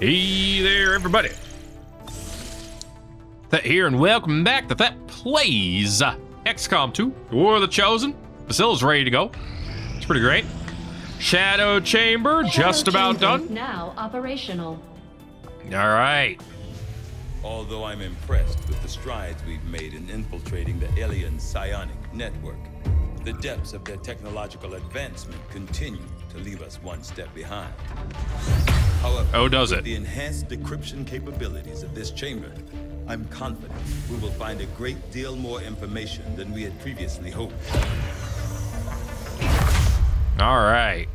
Hey there, everybody. Thet here, and welcome back to Thet Plays uh, XCOM 2, War of the Chosen. Basilla's ready to go. It's pretty great. Shadow Chamber, Shadow just about Chamber done. Now operational. All right. Although I'm impressed with the strides we've made in infiltrating the alien psionic network, the depths of their technological advancement continue to leave us one step behind. However, Oh, does it? the enhanced decryption capabilities of this chamber, I'm confident we will find a great deal more information than we had previously hoped. All right.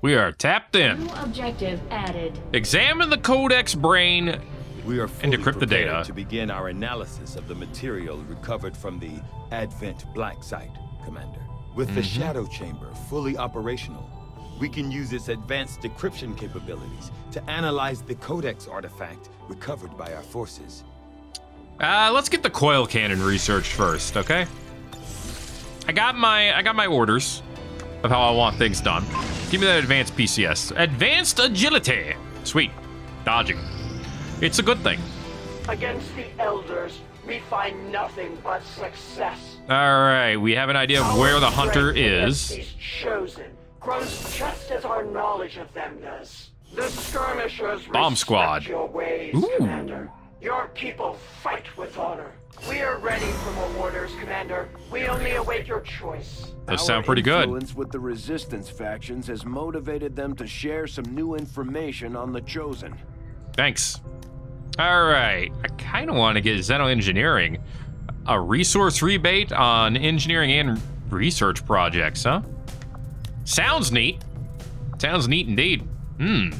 We are tapped in. New objective added. Examine the Codex brain. We are fully decrypt the prepared data. to begin our analysis of the material recovered from the Advent Black Site, Commander. With the Mm-hmm. Shadow Chamber fully operational, we can use its advanced decryption capabilities to analyze the Codex artifact recovered by our forces. Uh, let's get the coil cannon researched first, okay? I got my I got my orders of how I want things done. Give me that advanced PCS. Advanced agility. Sweet. Dodging. It's a good thing. Against the Elders, we find nothing but success. All right, we have an idea of Our where the hunter strength is. Chosen grows just as our knowledge of them does. The skirmishers Bomb squad. your ways, Ooh. Commander. Your people fight with honor. We are ready for more orders, Commander. We only await your choice. Those Our sound pretty good. influence with the resistance factions has motivated them to share some new information on the Chosen. Thanks. All right, I kind of want to get Xeno Engineering a resource rebate on engineering and research projects, huh? Sounds neat. Sounds neat indeed. Hmm.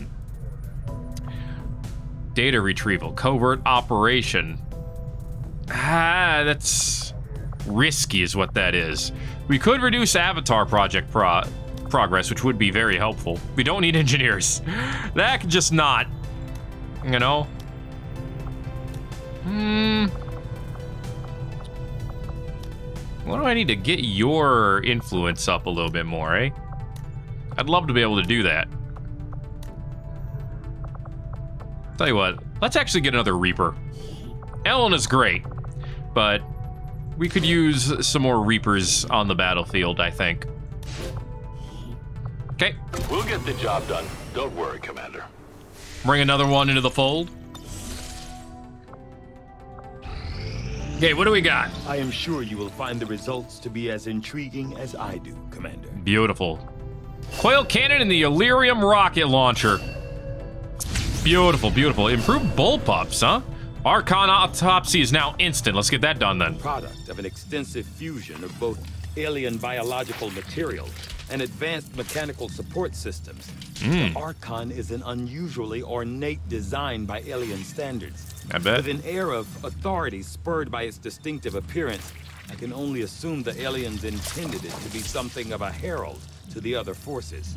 Data retrieval, covert operation. Ah, that's risky, is what that is. We could reduce Avatar project pro- progress, which would be very helpful. We don't need engineers. That could just not, you know. Hmm. What do I need to get your influence up a little bit more, eh? I'd love to be able to do that. Tell you what, let's actually get another Reaper. Ellen is great, but we could use some more Reapers on the battlefield, I think. Okay, We'll get the job done. Don't worry, Commander. bring another one into the fold. Okay, what do we got? I am sure you will find the results to be as intriguing as I do, Commander. Beautiful. Coil cannon and the Elerium rocket launcher. Beautiful, beautiful. Improved bullpups, huh? Archon autopsy is now instant. Let's get that done then. product of an extensive fusion of both alien biological materials and advanced mechanical support systems. Hmm. The Archon is an unusually ornate design by alien standards. I bet. With an air of authority spurred by its distinctive appearance, I can only assume the aliens intended it to be something of a herald to the other forces.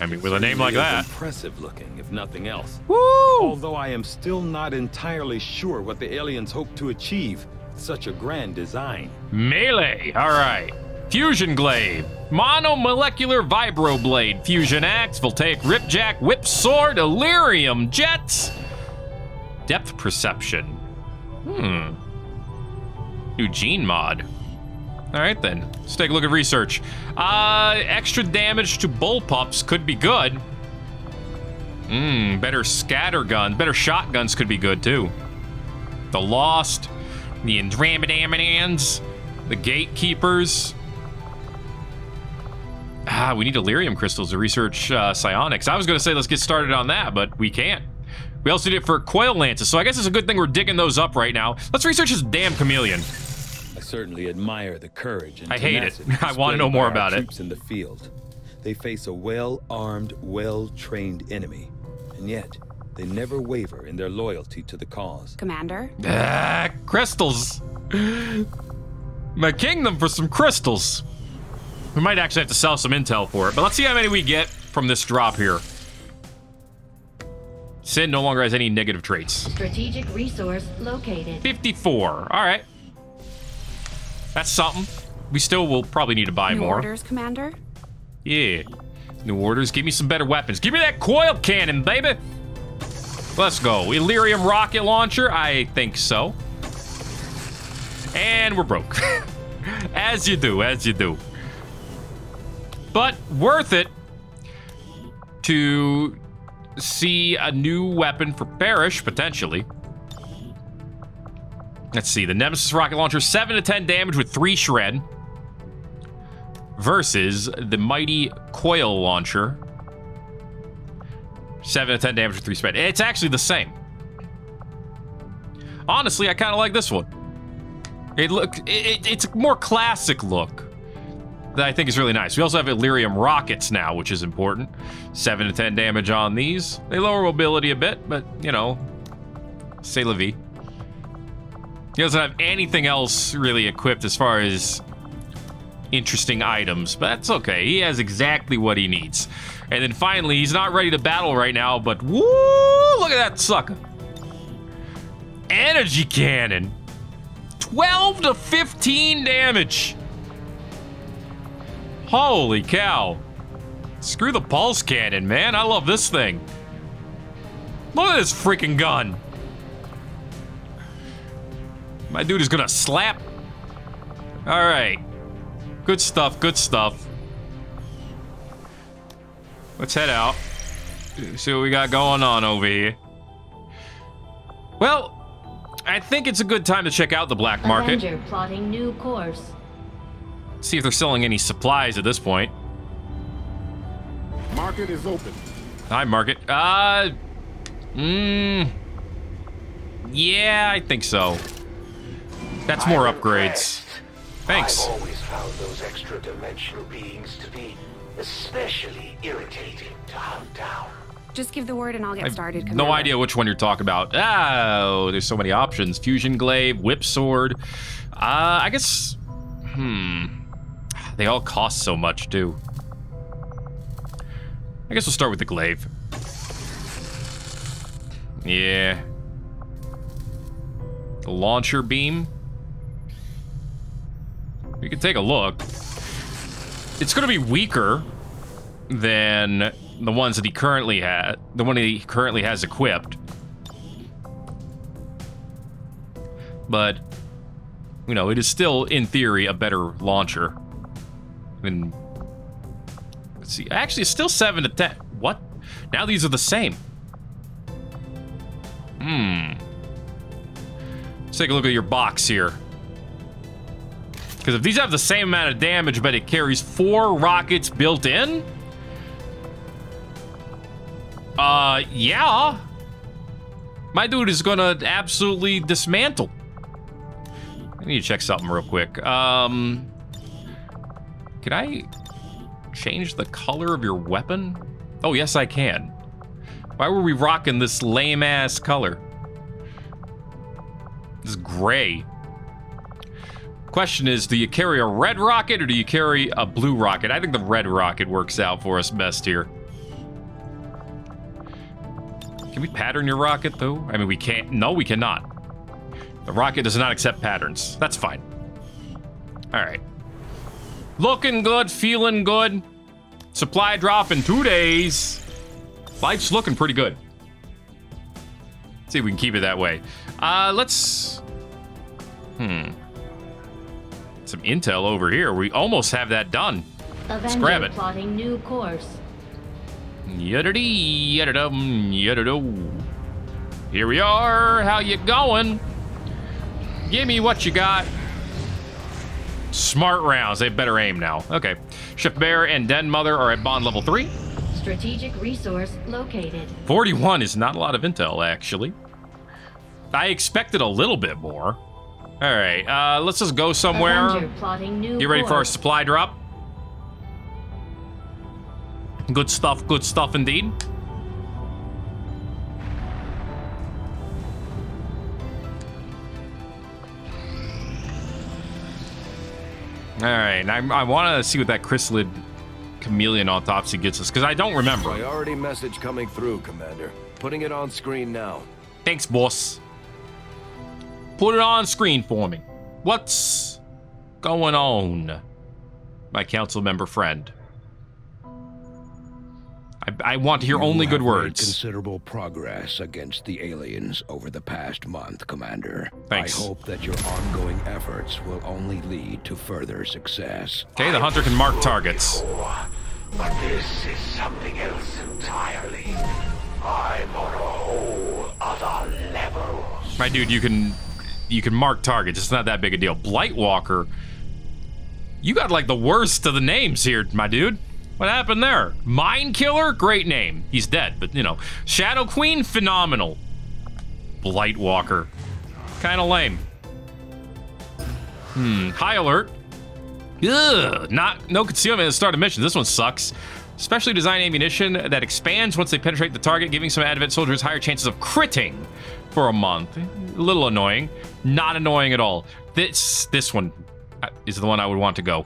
I mean, with a name like that. impressive looking, if nothing else. Woo! Although I am still not entirely sure what the aliens hope to achieve such a grand design. Melee. All right. Fusion glaive. Monomolecular vibroblade. Fusion axe. Voltaic ripjack. Whip sword. Elerium jets. Depth perception. Hmm. New gene mod. All right then. Let's take a look at research. Uh, extra damage to bullpups could be good. Hmm. Better scatter gun. Better shotguns could be good too. The Lost, the Andromedamans, the Gatekeepers. Ah, we need Elerium crystals to research uh, psionics. I was going to say let's get started on that, but we can't. We also did it for coil lances, so I guess it's a good thing we're digging those up right now. Let's research this damn chameleon. I certainly admire the courage and I hate it. tenacity I wanna know more by our about it. Troops in the field. They face a well-armed, well-trained enemy, and yet they never waver in their loyalty to the cause. Commander? Ah, crystals. My kingdom for some crystals. We might actually have to sell some intel for it, but let's see how many we get from this drop here. Sin no longer has any negative traits. Strategic resource located. 54. All right. That's something. We still will probably need to buy New more. orders, Commander? Yeah. New orders. Give me some better weapons. Give me that coil cannon, baby. Let's go. Elerium rocket launcher? I think so. And we're broke. as you do, as you do. But worth it to see a new weapon for Parrish, potentially. Let's see. The Nemesis rocket launcher, 7 to 10 damage with 3 shred. Versus the mighty coil launcher. 7 to 10 damage with 3 shred. It's actually the same. Honestly, I kind of like this one. It look it, it, it's a more classic look that I think is really nice. We also have Elerium rockets now, which is important. 7 to 10 damage on these. They lower mobility a bit, but, you know, c'est la vie. He doesn't have anything else really equipped as far as interesting items, but that's okay. He has exactly what he needs. And then finally, he's not ready to battle right now, but woo! Look at that sucker. Energy cannon. 12 to 15 damage. Holy cow. Screw the pulse cannon, man. I love this thing. Look at this freaking gun. My dude is gonna slap. All right. Good stuff, good stuff. Let's head out. See what we got going on over here. Well, I think it's a good time to check out the black market. Avenger plotting new course. See if they're selling any supplies at this point. Market is open. Hi, market. Uh, mmm. Yeah, I think so. That's more upgrades. Thanks. I've always found those extra dimensional beings to be especially irritating to hunt down. Just give the word and I'll get started. No idea which one you're talking about. Oh, there's so many options. Fusion Glaive, Whip Sword. Uh, I guess... Hmm. They all cost so much, too. I guess we'll start with the Glaive. Yeah. The Launcher Beam. We can take a look. It's going to be weaker than the ones that he currently had, the one he currently has equipped. But, you know, it is still, in theory, a better launcher. than. let's see, actually, it's still 7 to 10. What? Now these are the same. Hmm. Let's take a look at your box here. Because if these have the same amount of damage, but it carries four rockets built in, uh, yeah. My dude is gonna absolutely dismantle. I need to check something real quick. Um, can I change the color of your weapon? Oh, yes, I can. Why were we rocking this lame ass color? This is gray. Question is, do you carry a red rocket or do you carry a blue rocket? I think the red rocket works out for us best here. Can we pattern your rocket, though? I mean, we can't. No, we cannot. The rocket does not accept patterns. That's fine. All right. Looking good, feeling good. Supply drop in two days. Life's looking pretty good. see if we can keep it that way. Uh, let's... Hmm. Some intel over here. We almost have that done. Avenger grab it. plotting new course. Yadda-dee, yadda-dum, yadda-do. Here we are. How you going? Give me what you got. Smart rounds. They better aim now. Okay. Chef Bear and Den Mother are at bond level 3. Strategic resource located. 41 is not a lot of intel, actually. I expected a little bit more. All right. Uh, let's just go somewhere. Avenger You ready for our supply drop? Good stuff, good stuff indeed. All right, I, I want to see what that chrysalid chameleon autopsy gets us because I don't remember. Priority message coming through, Commander. Putting it on screen now. Thanks, boss. Put it on screen for me. What's going on, my council member friend? I, I want to hear You only good have made words. Considerable progress against the aliens over the past month, Commander. Thanks. I hope that your ongoing efforts will only lead to further success. Okay, the hunter can mark targets. But this is something else entirely. I'm on a whole other level. My dude, you can you can mark targets. It's not that big a deal. Blightwalker. You got like the worst of the names here, my dude. What happened there? Mind Killer, great name. He's dead, but you know. Shadow Queen, phenomenal. Blightwalker. Kind of lame. Hmm. High alert. Ugh. Not no concealment at the start of mission. This one sucks. Specially designed ammunition that expands once they penetrate the target, giving some advent soldiers higher chances of critting for a month. A little annoying. Not annoying at all. This this one uh, is the one I would want to go.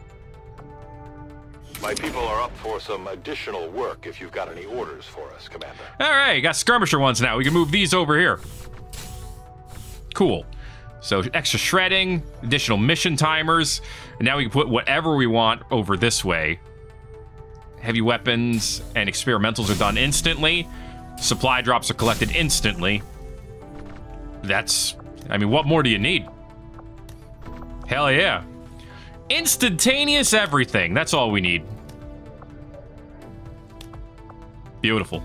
My people are up for some additional work if you've got any orders for us, Commander. All right, got skirmisher ones now. We can move these over here. Cool. So extra shredding, additional mission timers, and now we can put whatever we want over this way. Heavy weapons and experimentals are done instantly. Supply drops are collected instantly. That's, I mean, what more do you need? Hell yeah. Instantaneous everything. That's all we need. Beautiful.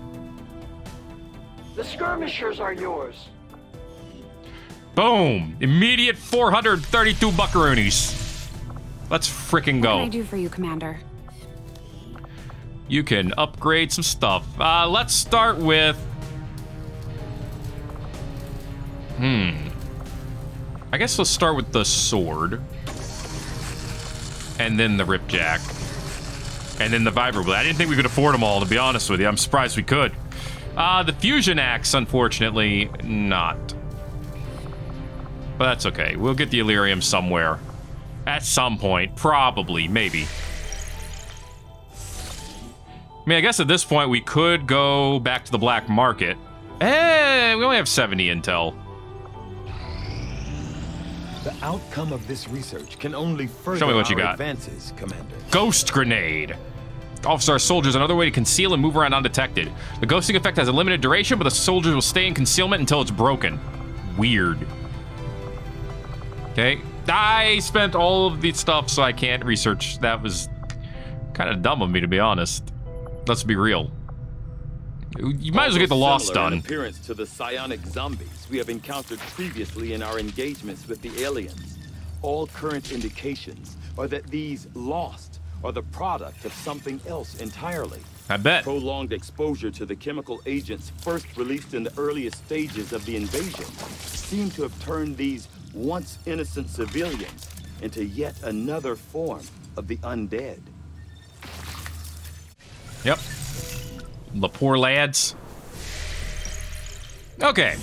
The skirmishers are yours. Boom! Immediate 432 buckaroonies. Let's freaking go. What can I do for you, Commander? You can upgrade some stuff. Uh, let's start with. Hmm. I guess let's start with the sword. And then the ripjack. And then the vibroblade. I didn't think we could afford them all, to be honest with you. I'm surprised we could. Uh, the fusion axe, unfortunately, not. But that's okay. We'll get the Elerium somewhere. At some point. Probably. Maybe. I mean, I guess at this point we could go back to the black market. Eh, we only have 70 intel. The outcome of this research can only further Show me what you got. advances, Commander. Ghost grenade. Offers our soldiers another way to conceal and move around undetected. The ghosting effect has a limited duration, but the soldiers will stay in concealment until it's broken. Weird. Okay. I spent all of the stuff, so I can't research. That was kind of dumb of me, to be honest. Let's be real. You might as well get the loss done. appearance to the psionic we have encountered previously in our engagements with the aliens. All current indications are that these lost are the product of something else entirely. I bet. Prolonged exposure to the chemical agents first released in the earliest stages of the invasion seem to have turned these once innocent civilians into yet another form of the undead. Yep. The poor lads. Okay.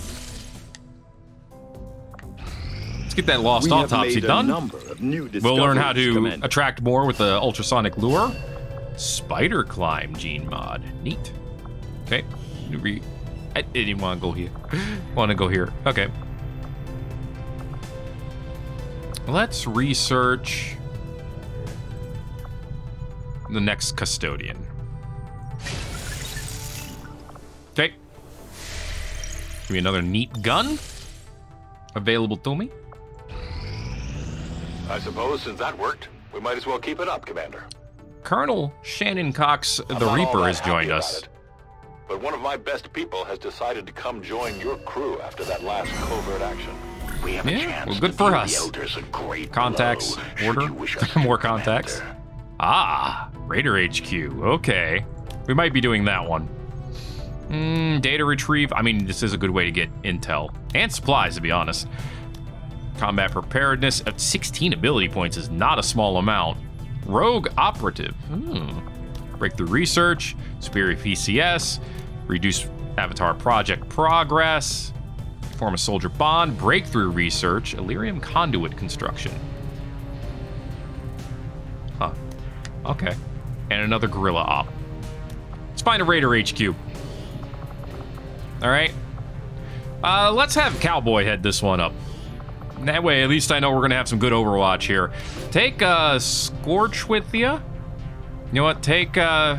Get that lost We autopsy done. number of new We'll learn how to Commander. attract more with the ultrasonic lure. Spider climb gene mod. Neat. Okay. Re- I didn't want to go here. want to go here. Okay. Let's research the next custodian. Okay. Give me another neat gun. Available to me. I suppose since that worked, we might as well keep it up, Commander. Colonel Shannon Cox, I'm the Reaper, has joined us. it. But one of my best people has decided to come join your crew after that last covert action. We have Yeah, a chance well, good for us. the a great Contacts, blow, order, wish more to, contacts. Commander. Ah, Raider HQ. Okay. We might be doing that one. Mm, data retrieve. I mean, this is a good way to get intel and supplies, to be honest. Combat preparedness at 16 ability points is not a small amount. Rogue operative. Hmm. Breakthrough research, superior PCS, reduce avatar project progress, form a soldier bond, breakthrough research, Elerium conduit construction. Huh. Okay. And another guerrilla op. Let's find a Raider HQ. All right. Uh, let's have Cowboy head this one up. That way, at least I know we're gonna have some good Overwatch here. Take uh, Scorch with you. You know what? Take uh,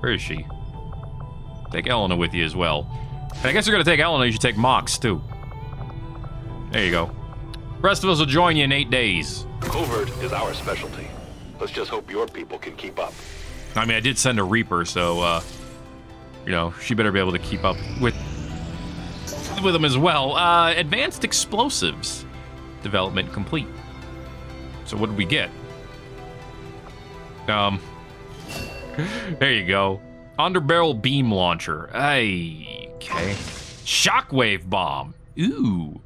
Where is she? Take Elena with you as well. And I guess you're gonna take Elena, you should take Mox too. There you go. Rest of us will join you in eight days. Covert is our specialty. Let's just hope your people can keep up. I mean, I did send a Reaper, so, uh, you know, she better be able to keep up with with them as well. Uh, advanced explosives development complete. So what did we get? Um, there you go. Underbarrel beam launcher. Ay, okay. Shockwave bomb. Ooh.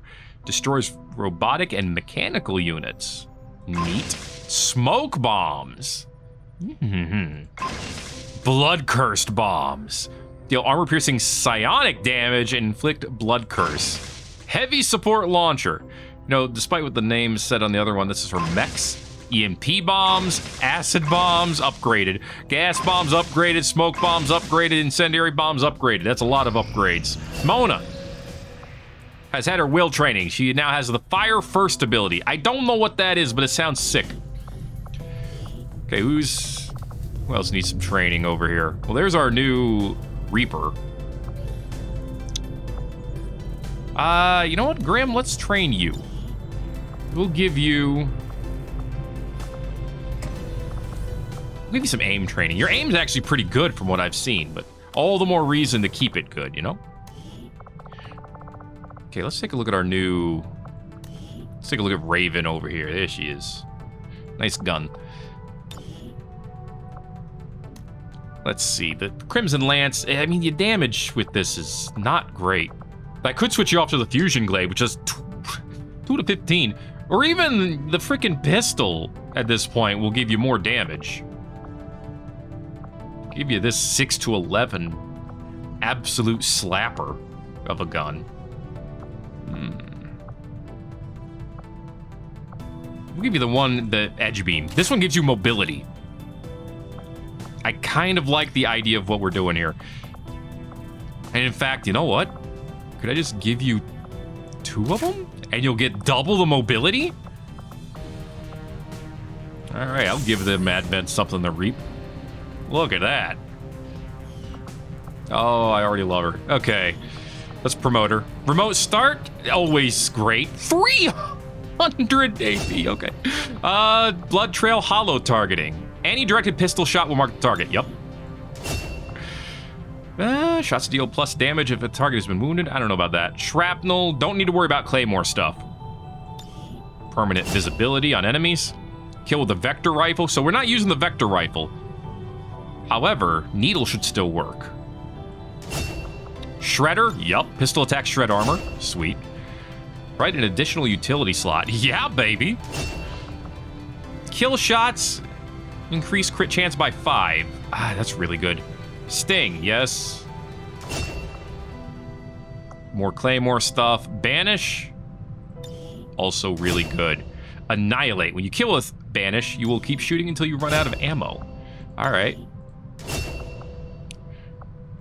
Destroys robotic and mechanical units. Neat. Smoke bombs. Mm -hmm. Blood cursed bombs. Deal armor piercing psionic damage and inflict blood curse. Heavy support launcher. You know, despite what the name said on the other one, this is for mechs. EMP bombs, acid bombs upgraded, gas bombs upgraded, smoke bombs upgraded, incendiary bombs upgraded. That's a lot of upgrades. Mona has had her will training. She now has the fire first ability. I don't know what that is, but it sounds sick. Okay, who's who else needs some training over here? Well, there's our new Reaper. Uh, you know what, Grim? Let's train you. We'll give you. We'll give you some aim training. Your aim's actually pretty good from what I've seen, but all the more reason to keep it good, you know? Okay, let's take a look at our new. Let's take a look at Raven over here. There she is. Nice gun. Let's see. The Crimson Lance, I mean, your damage with this is not great. I could switch you off to the Fusion Glaive, which is 2 to 15. Or even the freaking pistol at this point will give you more damage. Give you this 6 to 11 absolute slapper of a gun. Hmm. We'll give you the one, the edge beam. This one gives you mobility. I kind of like the idea of what we're doing here. And in fact, you know what? Could I just give you two of them? And you'll get double the mobility? All right, I'll give the Mad Men something to reap. Look at that. Oh, I already love her. Okay, let's promote her. Remote start, always great. 300 AP, okay. Uh, Blood Trail Holo targeting. Any directed pistol shot will mark the target. Yep. Uh, shots deal plus damage if a target has been wounded. I don't know about that. Shrapnel. Don't need to worry about Claymore stuff. Permanent visibility on enemies. Kill with the Vector Rifle. So we're not using the Vector Rifle. However, Needle should still work. Shredder. Yup. Pistol attack shred armor. Sweet. Right, an additional utility slot. Yeah, baby. Kill shots Increase crit chance by five. Ah, that's really good. Sting, yes. More Claymore stuff. Banish, also really good. Annihilate. When you kill with Banish, you will keep shooting until you run out of ammo. All right.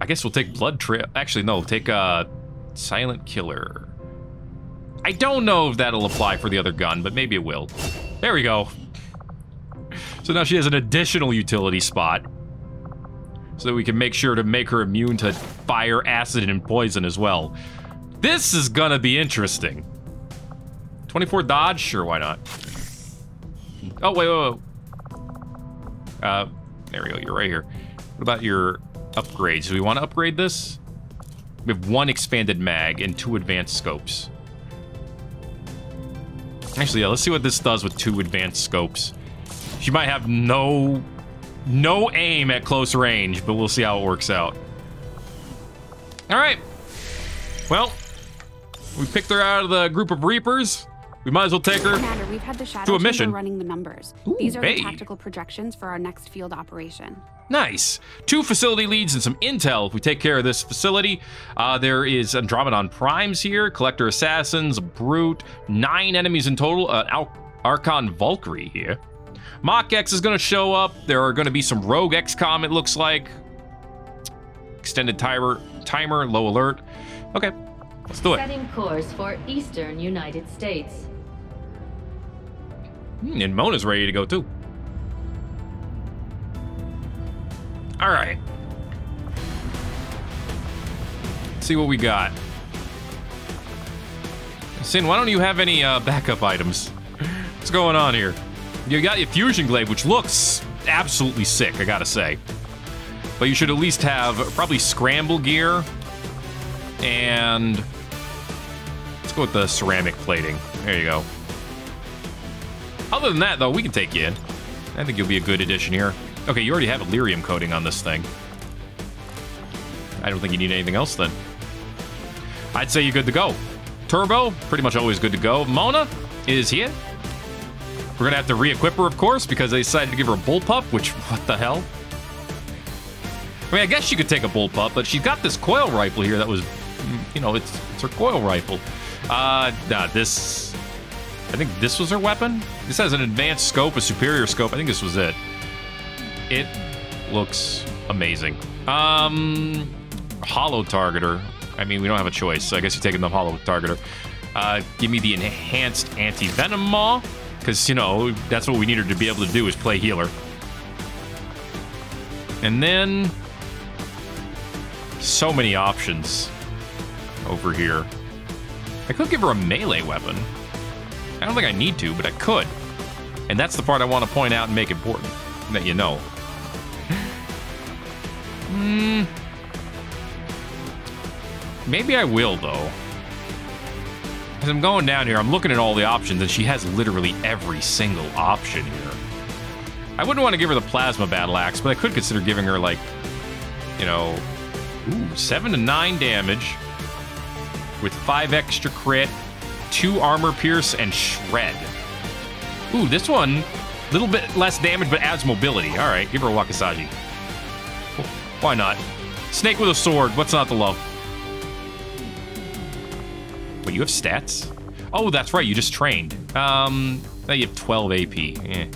I guess we'll take Blood Trail. Actually, no, take uh, Silent Killer. I don't know if that'll apply for the other gun, but maybe it will. There we go. So now she has an additional utility spot. So that we can make sure to make her immune to fire, acid, and poison as well. This is gonna be interesting. 24 dodge? Sure, why not? Oh, wait, wait, wait. Uh, there we go, you're right here. What about your upgrades? Do we want to upgrade this? We have one expanded mag and two advanced scopes. Actually, yeah, let's see what this does with two advanced scopes. She might have no no aim at close range, but we'll see how it works out. All right. Well, we picked her out of the group of Reapers. We might as well take her Commander, we've had the shadow to a mission. running the numbers. Ooh, These are hey. the tactical projections for our next field operation. Nice. Two facility leads and some intel. If we take care of this facility, uh, there is Andromedon Primes here, Collector Assassins, Brute, nine enemies in total, uh, Al- Archon Valkyrie here. Mach X is going to show up. There are going to be some Rogue XCOM, it looks like. Extended timer, timer, low alert. Okay, let's do it. Setting course for eastern United States. Hmm, And Mona's ready to go too. All right. see what we got. Sin, why don't you have any uh, backup items? What's going on here? You got your fusion glaive, which looks absolutely sick, I gotta say. But you should at least have probably scramble gear and let's go with the ceramic plating. There you go. Other than that, though, we can take you in. I think you'll be a good addition here. Okay, you already have Elerium coating on this thing. I don't think you need anything else then. I'd say you're good to go. Turbo, pretty much always good to go. Mona is here. We're gonna have to re-equip her, of course, because they decided to give her a bullpup, which, what the hell? I mean, I guess she could take a bullpup, but she's got this coil rifle here that was, you know, it's, it's her coil rifle. Uh, nah, this, I think this was her weapon. This has an advanced scope, a superior scope. I think this was it. It looks amazing. Um, holo targeter. I mean, we don't have a choice. So I guess you're taking the holo targeter. Uh, give me the enhanced anti-venom maw. Because, you know, that's what we needed to be able to do is play healer. And then... So many options over here. I could give her a melee weapon. I don't think I need to, but I could. And that's the part I want to point out and make important. That you know. Hmm. Maybe I will, though. As I'm going down here, I'm looking at all the options, and she has literally every single option here. I wouldn't want to give her the plasma battle axe, but I could consider giving her, like, you know, ooh, 7 to 9 damage with 5 extra crit, 2 armor pierce, and shred. Ooh, this one, little bit less damage, but adds mobility. All right, give her a Wakizashi. Why not? Snake with a sword, what's not to love? Wait, you have stats? Oh, that's right, you just trained. Um, now you have 12 AP. Eh.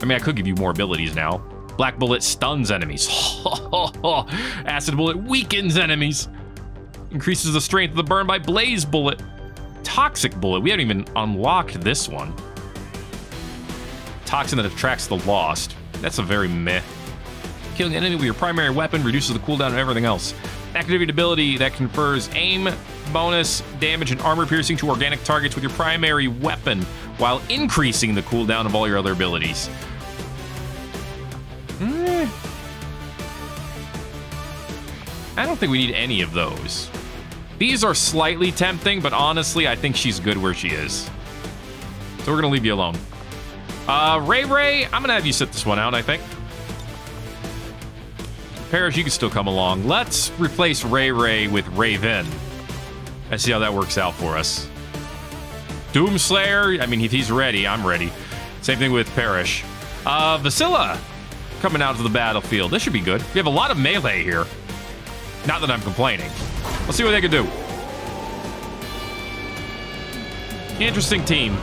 I mean, I could give you more abilities now. Black Bullet stuns enemies. Acid Bullet weakens enemies. Increases the strength of the burn by Blaze Bullet. Toxic Bullet. We haven't even unlocked this one. Toxin that attracts the lost. That's a very meh. Killing an enemy with your primary weapon reduces the cooldown of everything else. Activated ability that confers aim, bonus, damage, and armor piercing to organic targets with your primary weapon while increasing the cooldown of all your other abilities. Eh. I don't think we need any of those. These are slightly tempting, but honestly, I think she's good where she is. So we're gonna leave you alone. Uh, Ray Ray, I'm gonna have you sit this one out, I think. Parrish, you can still come along. Let's replace Ray Ray with Raven. Let's see how that works out for us. Doomslayer, I mean, if he's ready, I'm ready. Same thing with Parrish. Uh, Vasilla coming out to the battlefield. This should be good. We have a lot of melee here. Not that I'm complaining. Let's see what they can do. Interesting team.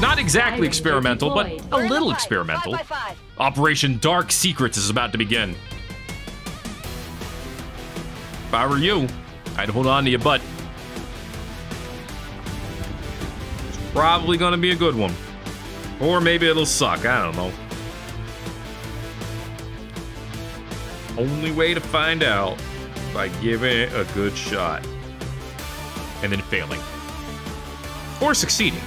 Not exactly experimental, but a little experimental. Operation Dark Secrets is about to begin. If I were you, I'd hold on to your butt. It's probably gonna be a good one. Or maybe it'll suck, I don't know. Only way to find out by giving it a good shot. And then failing. Or succeeding.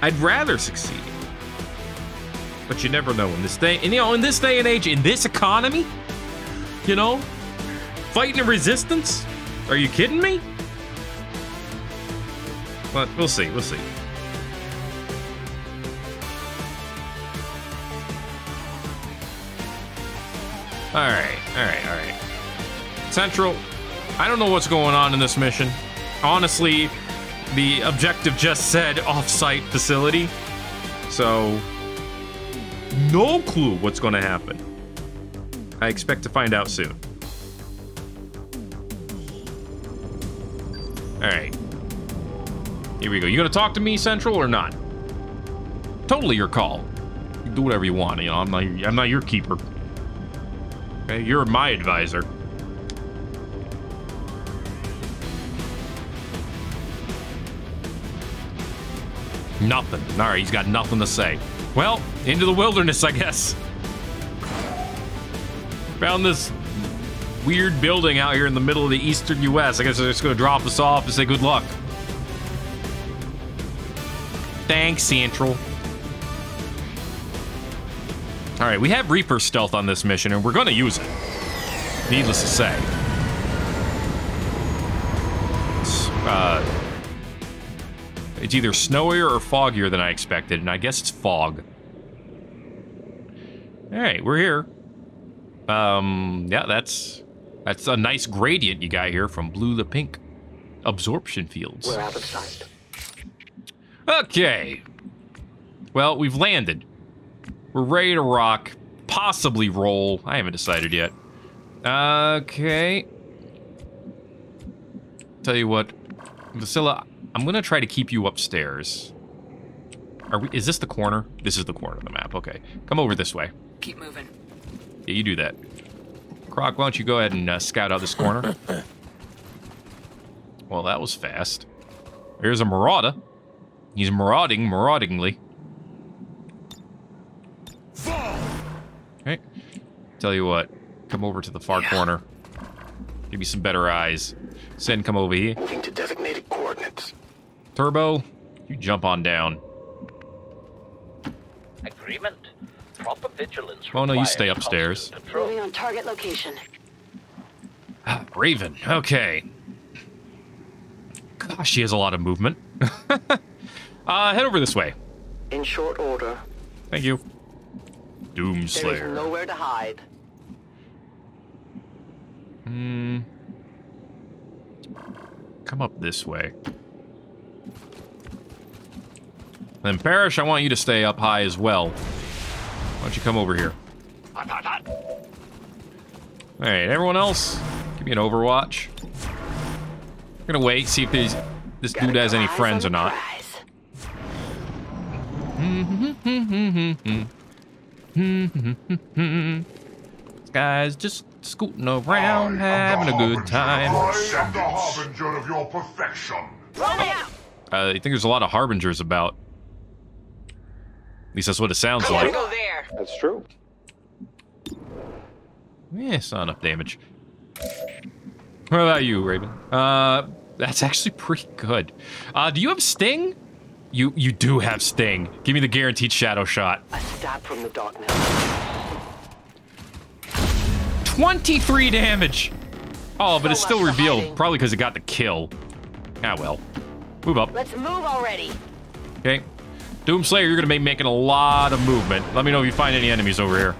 I'd rather succeed. But you never know in this day, and you know, in this day and age, in this economy, you know, fighting a resistance? Are you kidding me? But we'll see, we'll see. Alright, alright, alright. Central, I don't know what's going on in this mission. Honestly, the objective just said off-site facility. So, no clue what's going to happen. I expect to find out soon. Alright. Here we go. You gonna talk to me, Central, or not? Totally your call. You do whatever you want. You know, I'm not. I'm not your keeper. Okay, you're my advisor. Nothing. All right, he's got nothing to say. Well, into the wilderness, I guess. Found this weird building out here in the middle of the eastern U.S. I guess they're just going to drop us off and say good luck. Thanks, Central. All right, we have Reaper stealth on this mission, and we're going to use it. Needless to say. It's, uh, it's either snowier or foggier than I expected, and I guess it's fog. All right, we're here. Um, yeah, that's that's a nice gradient you got here from blue to pink. Absorption fields. We're out of sight. Okay. Well, we've landed. We're ready to rock. Possibly roll. I haven't decided yet. Okay. Tell you what, Vasilla, I'm gonna try to keep you upstairs. Are we? Is this the corner? This is the corner of the map. Okay, come over this way. Keep moving. Yeah, you do that. Croc, why don't you go ahead and uh, scout out this corner? well, that was fast. Here's a marauder. He's marauding, maraudingly. Okay. Tell you what, come over to the far yeah. corner. Give me some better eyes. Send, come over here. Moving to designated coordinates. Turbo, you jump on down. Agreement. Proper vigilance. Oh no, you stay upstairs. Moving on target location. Ah, Raven. Okay. Gosh, she has a lot of movement. uh, head over this way. In short order. Thank you. Doomslayer. There is nowhere to hide. Hmm. Come up this way. Then Parrish, I want you to stay up high as well. Why don't you come over here? Alright, everyone else, give me an overwatch. I'm gonna wait, see if these, this dude has any friends or not. this guy's just scooting around, having a good time. I am the harbinger of your perfection. Uh, I think there's a lot of harbingers about. At least that's what it sounds like. Go there. That's true. Yeah, it's not enough damage. What about you, Raven? Uh, that's actually pretty good. Uh, do you have Sting? You you do have Sting. Give me the guaranteed Shadow Shot. A stab from the darkness. 23 damage! Oh, but it's still revealed. Probably because it got the kill. Ah, well. Move up. Let's move already. Okay. Doomslayer, you're going to be making a lot of movement. Let me know if you find any enemies over here.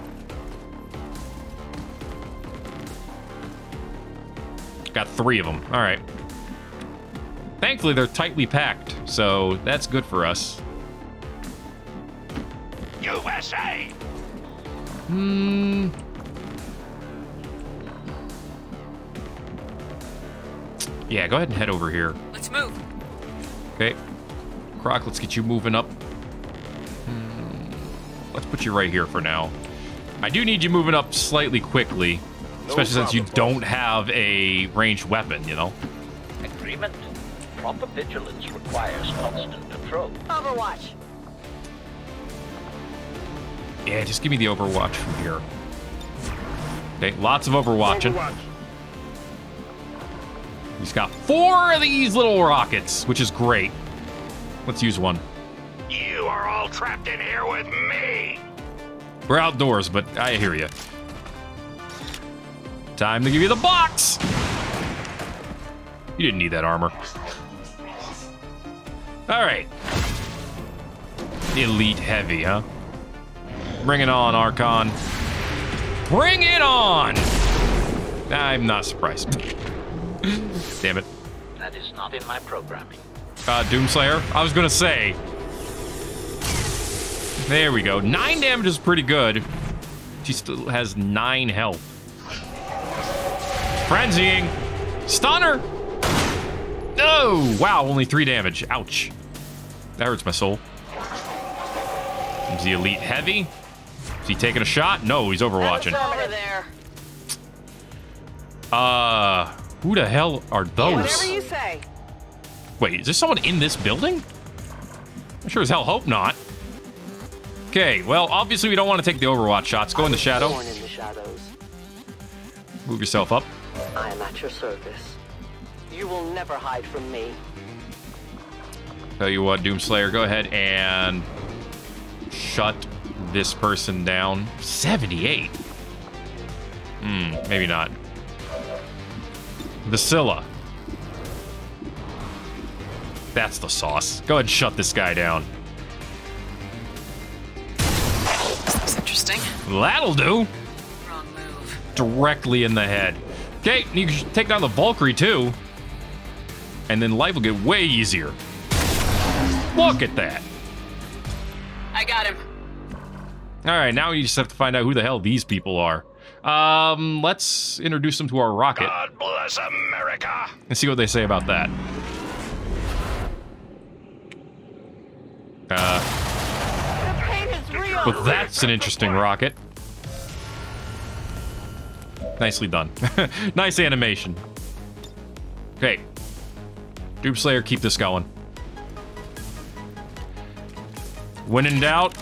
Got three of them. All right. Thankfully, they're tightly packed, so that's good for us. USA! Hmm. Yeah, go ahead and head over here. Let's move. Okay. Croc, let's get you moving up. Let's put you right here for now. I do need you moving up slightly quickly, especially since you don't have a ranged weapon, you know? Agreement. Proper vigilance requires constant patrol. Overwatch. Yeah, just give me the overwatch from here. Okay, lots of overwatching. Overwatch. He's got four of these little rockets, which is great. Let's use one. You are all trapped in here with me! We're outdoors, but I hear you. Time to give you the box! You didn't need that armor. Alright. Elite heavy, huh? Bring it on, Archon. Bring it on! I'm not surprised. Damn it. That is not in my programming. Uh, Doomslayer? I was gonna say. There we go. Nine damage is pretty good. She still has nine health. Frenzying. Stunner! No! Wow, only three damage. Ouch. That hurts my soul. Is the elite heavy? Is he taking a shot? No, he's overwatching. Over there. Uh, who the hell are those? Whatever you say. Wait, is there someone in this building? I sure as hell hope not. Okay, well, obviously we don't want to take the Overwatch shots. Go in the shadow. In the shadows. Move yourself up. I am at your service. You will never hide from me. Tell you what, Doomslayer, go ahead and shut this person down. 78. Hmm, maybe not. Vasilla. That's the sauce. Go ahead and shut this guy down. That's interesting. That'll do. Wrong move. Directly in the head. Okay, you can take down the Valkyrie too. And then life will get way easier. Look at that. I got him. All right, now we just have to find out who the hell these people are. Um, let's introduce them to our rocket. God bless America. and see what they say about that. Uh, The but that's an interesting rocket. Nicely done. nice animation. Okay. Doomslayer, keep this going. When in doubt,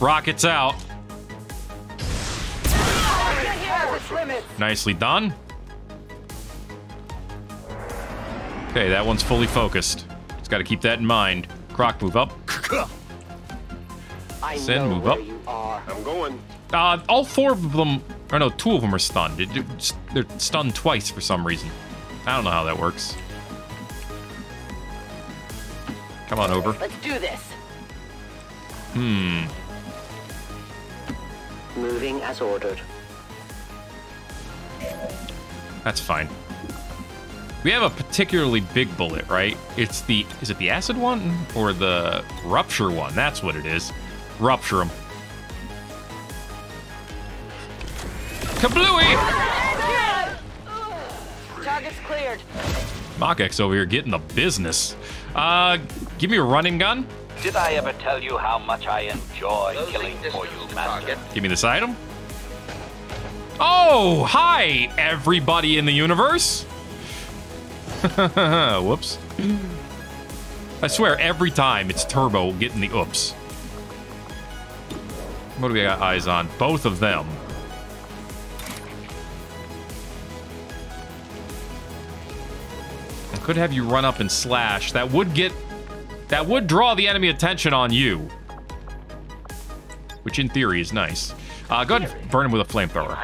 rockets out. Nicely done. Okay, that one's fully focused. Just got to keep that in mind. Croc, move up. I Sin, move up. I'm going. Uh, all four of them, or no, two of them are stunned. It- it- They're stunned twice for some reason. I don't know how that works. Come on over. Let's do this. Hmm. Moving as ordered. That's fine. We have a particularly big bullet, right? It's the is it the acid one or the rupture one? That's what it is. Rupture them. Kablooey! Target's cleared. Mach-X over here getting the business. Uh, give me a running gun. Did I ever tell you how much I enjoy killing for you, Master? Give me this item. Oh, hi, everybody in the universe. Whoops. I swear, every time it's Turbo getting the oops. What do we got eyes on? Both of them. I could have you run up and slash. That would get... That would draw the enemy attention on you. Which in theory is nice. Uh, go ahead and burn him with a flamethrower.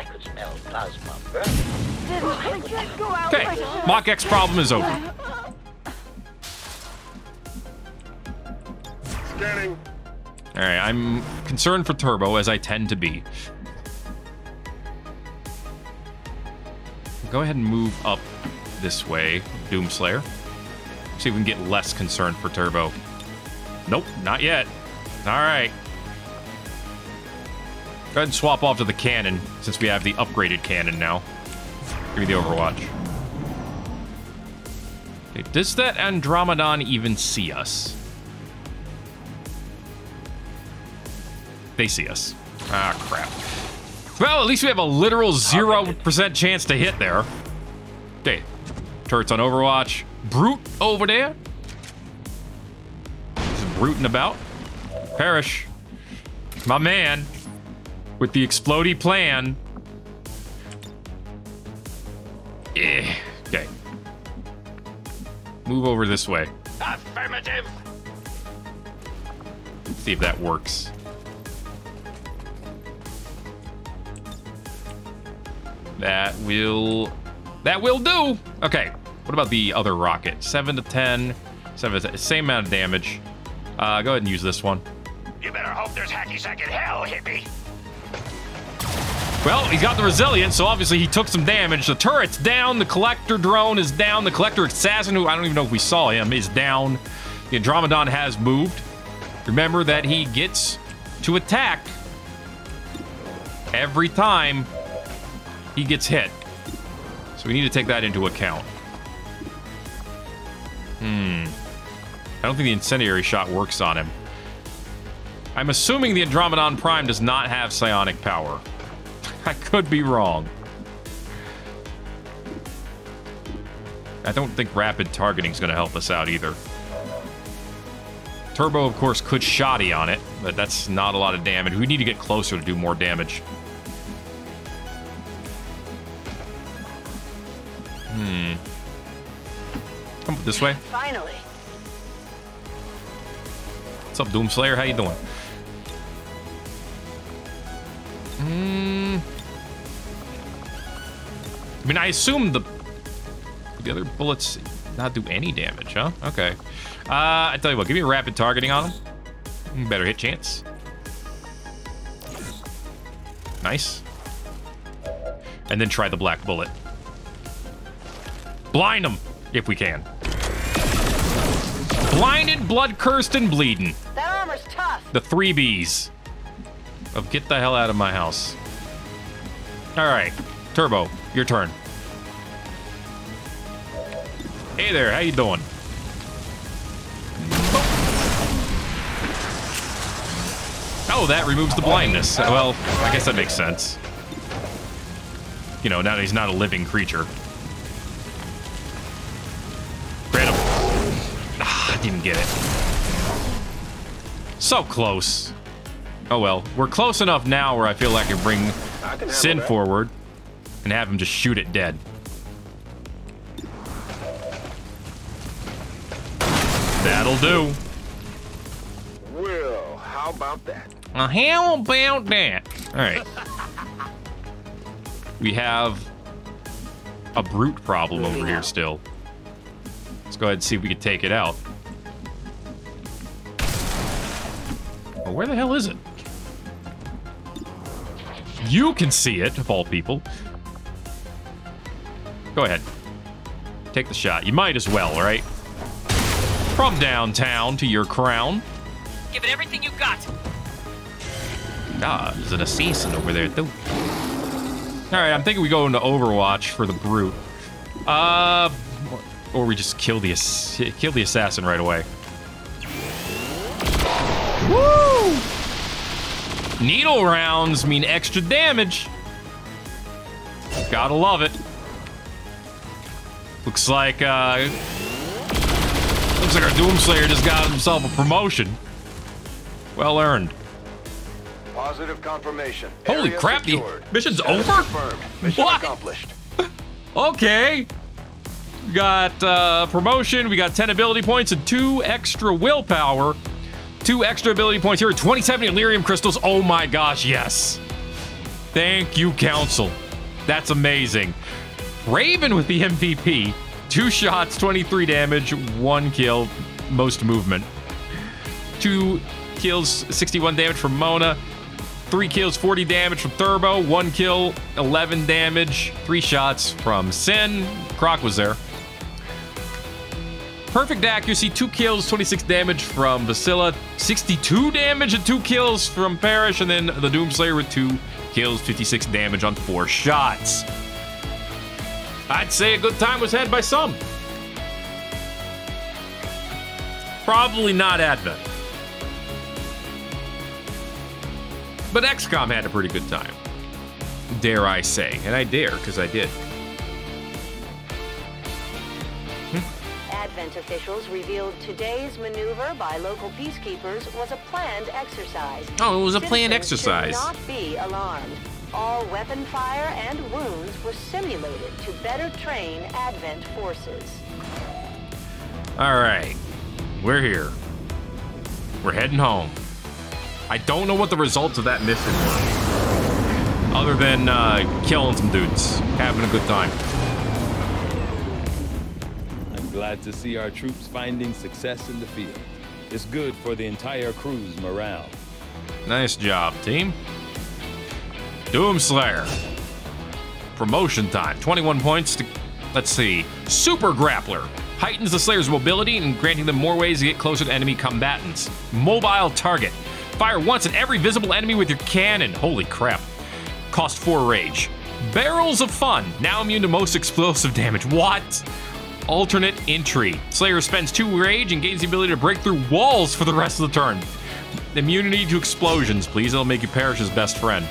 Okay, Mach X problem is over. Scanning. All right, I'm concerned for Turbo, as I tend to be. Go ahead and move up this way, Doomslayer. See if we can get less concerned for Turbo. Nope, not yet. All right. Go ahead and swap off to the cannon, since we have the upgraded cannon now. Give me the Overwatch. Okay, does that Andromedon even see us? They see us. Ah, crap. Well, at least we have a literal 0% chance to hit there. Okay. Turrets on Overwatch. Brute over there. Just rooting about. Parrish. My man. With the explodey plan. Eh. Okay. Move over this way. Affirmative. See if that works. That will... That will do! Okay, what about the other rocket? 7 to 10, 7 to 10, same amount of damage. Uh, go ahead and use this one. You better hope there's hacky sack in hell, hippie. Well, he's got the resilience, so obviously he took some damage. The turret's down, the collector drone is down, the collector assassin, who I don't even know if we saw him, is down. The Andromedon has moved. Remember that he gets to attack every time he gets hit. So we need to take that into account. Hmm. I don't think the incendiary shot works on him. I'm assuming the Andromedon Prime does not have psionic power. I could be wrong. I don't think rapid targeting is going to help us out either. Turbo, of course, could shoddy on it, but that's not a lot of damage. We need to get closer to do more damage. Hmm. Come this way. Finally. What's up, Doomslayer? How you doing? Hmm. I mean, I assume the the other bullets not do any damage, huh? Okay. Uh, I tell you what, give me a rapid targeting on them. Better hit chance. Nice. And then try the black bullet. Blind them, if we can. Blinded, blood cursed, and bleeding. That armor's tough. The three B's of get the hell out of my house. All right, Turbo, your turn. Hey there, how you doing? Oh, that removes the blindness. Well, I guess that makes sense. You know, now that he's not a living creature. Ah, get it. So close. Oh well, we're close enough now where I feel like I can bring Sin forward and have him just shoot it dead. That'll do. Well, how about that? Uh, how about that? All right. We have a brute problem over here still. Let's go ahead and see if we can take it out. Well, where the hell is it? You can see it, of all people. Go ahead. Take the shot. You might as well, right? From downtown to your crown. Give it everything you got. Ah, there's an assassin over there, too. All right, I'm thinking we go into Overwatch for the brute. Uh, or we just kill the kill the assassin right away. Woo! Needle rounds mean extra damage. Gotta love it. Looks like uh, looks like our Doomslayer just got himself a promotion. Well earned. Positive confirmation. Holy Area crap, the mission's Status over? Confirmed. Mission What? accomplished. Okay. We got uh, promotion. We got 10 ability points and two extra willpower. Two extra ability points here. 27 Elerium crystals. Oh my gosh, yes. Thank you, Council. That's amazing. Raven with the MVP. Two shots, 23 damage, one kill, most movement. Two kills, 61 damage from Mona. Three kills, 40 damage from Turbo. One kill, 11 damage. Three shots from Sin. Croc was there. Perfect accuracy, two kills, 26 damage from Basila, 62 damage and two kills from Parrish, and then the Doomslayer with two kills, 56 damage on four shots. I'd say a good time was had by some. Probably not Advent. But XCOM had a pretty good time. Dare I say. And I dare, because I did. Advent officials revealed today's maneuver by local peacekeepers was a planned exercise. Oh, it was a planned Citizens exercise. Should not be alarmed. All weapon fire and wounds were simulated to better train Advent forces. All right. We're here. We're heading home. I don't know what the results of that mission were. Other than uh, killing some dudes. Having a good time. Glad to see our troops finding success in the field. It's good for the entire crew's morale. Nice job, team. Doomslayer. Promotion time. 21 points to, let's see, Super Grappler. Heightens the Slayer's mobility and granting them more ways to get closer to enemy combatants. Mobile Target. Fire once at every visible enemy with your cannon. Holy crap. Cost 4 rage. Barrels of Fun. Now immune to most explosive damage. What? Alternate entry. Slayer spends 2 rage and gains the ability to break through walls for the rest of the turn. Immunity to explosions, please. It'll make you Parrish's best friend.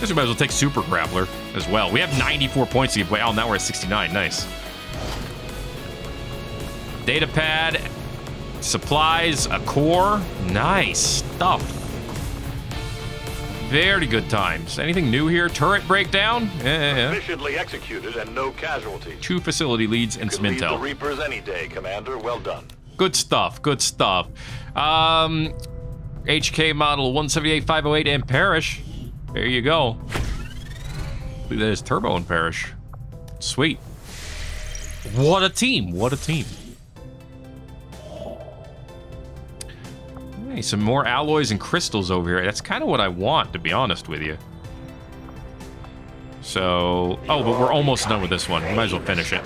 Guess we might as well take Super Grappler as well. We have 94 points to give away. Oh, now we're at 69. Nice. Data pad, supplies, a core. Nice stuff. Very good times. Anything new here? Turret breakdown? Yeah, yeah, yeah. Efficiently executed and no casualties. Two facility leads in Could lead the. Reapers any day, Commander. Well done. Good stuff. Good stuff. Um, HK model 178508 and Parrish. There you go. There's Turbo and Parrish. Sweet. What a team. What a team. Hey, some more alloys and crystals over here. That's kind of what I want, to be honest with you. So, oh, but we're almost done with this one. We might as well finish it.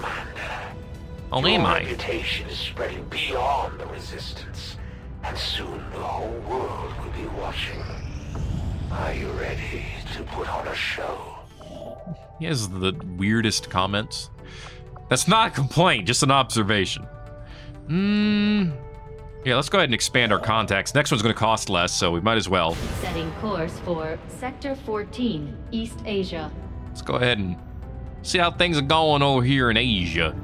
Oh, am I? reputation is spreading beyond the resistance, and soon the whole world will be watching. Are you ready to put on a show? He has the weirdest comments. That's not a complaint, just an observation. Hmm. Yeah, let's go ahead and expand our contacts. Next one's going to cost less, so we might as well. Setting course for Sector 14, East Asia. Let's go ahead and see how things are going over here in Asia.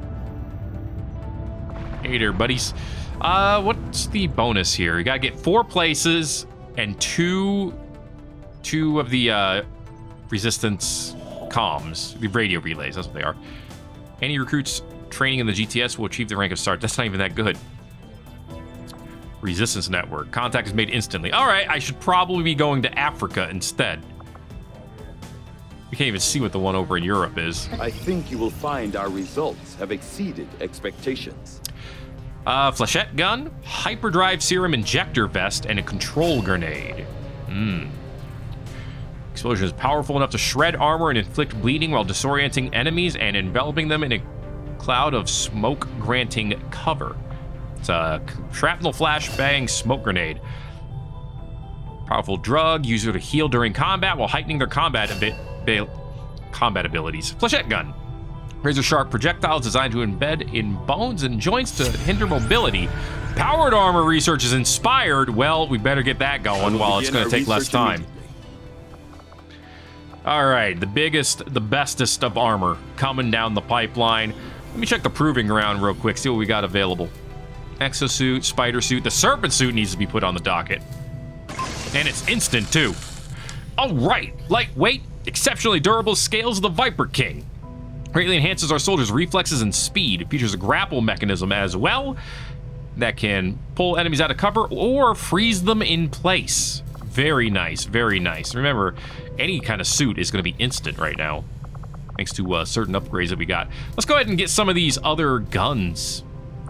Hey there, buddies. Uh, what's the bonus here? You gotta get four places and two, two of the uh, resistance comms, the radio relays. That's what they are. Any recruits training in the GTS will achieve the rank of sergeant. That's not even that good. Resistance network. Contact is made instantly. All right, I should probably be going to Africa instead. You can't even see what the one over in Europe is. I think you will find our results have exceeded expectations. Uh, flechette gun, hyperdrive serum injector vest, and a control grenade. Hmm. Explosion is powerful enough to shred armor and inflict bleeding while disorienting enemies and enveloping them in a cloud of smoke, granting cover. It's a shrapnel flashbang smoke grenade. Powerful drug, used to heal during combat while heightening their combat combat abilities. Flechette gun. Razor sharp projectiles designed to embed in bones and joints to hinder mobility. Powered armor research is inspired. Well, we better get that going while it's going to take less time. All right, the biggest, the bestest of armor coming down the pipeline. Let me check the proving ground real quick, see what we got available. Exosuit, spider suit. The serpent suit needs to be put on the docket. And it's instant, too. All right, lightweight, exceptionally durable scales of the Viper King. Greatly enhances our soldiers' reflexes and speed. It features a grapple mechanism as well that can pull enemies out of cover or freeze them in place. Very nice, very nice. Remember, any kind of suit is going to be instant right now, thanks to uh, certain upgrades that we got. Let's go ahead and get some of these other guns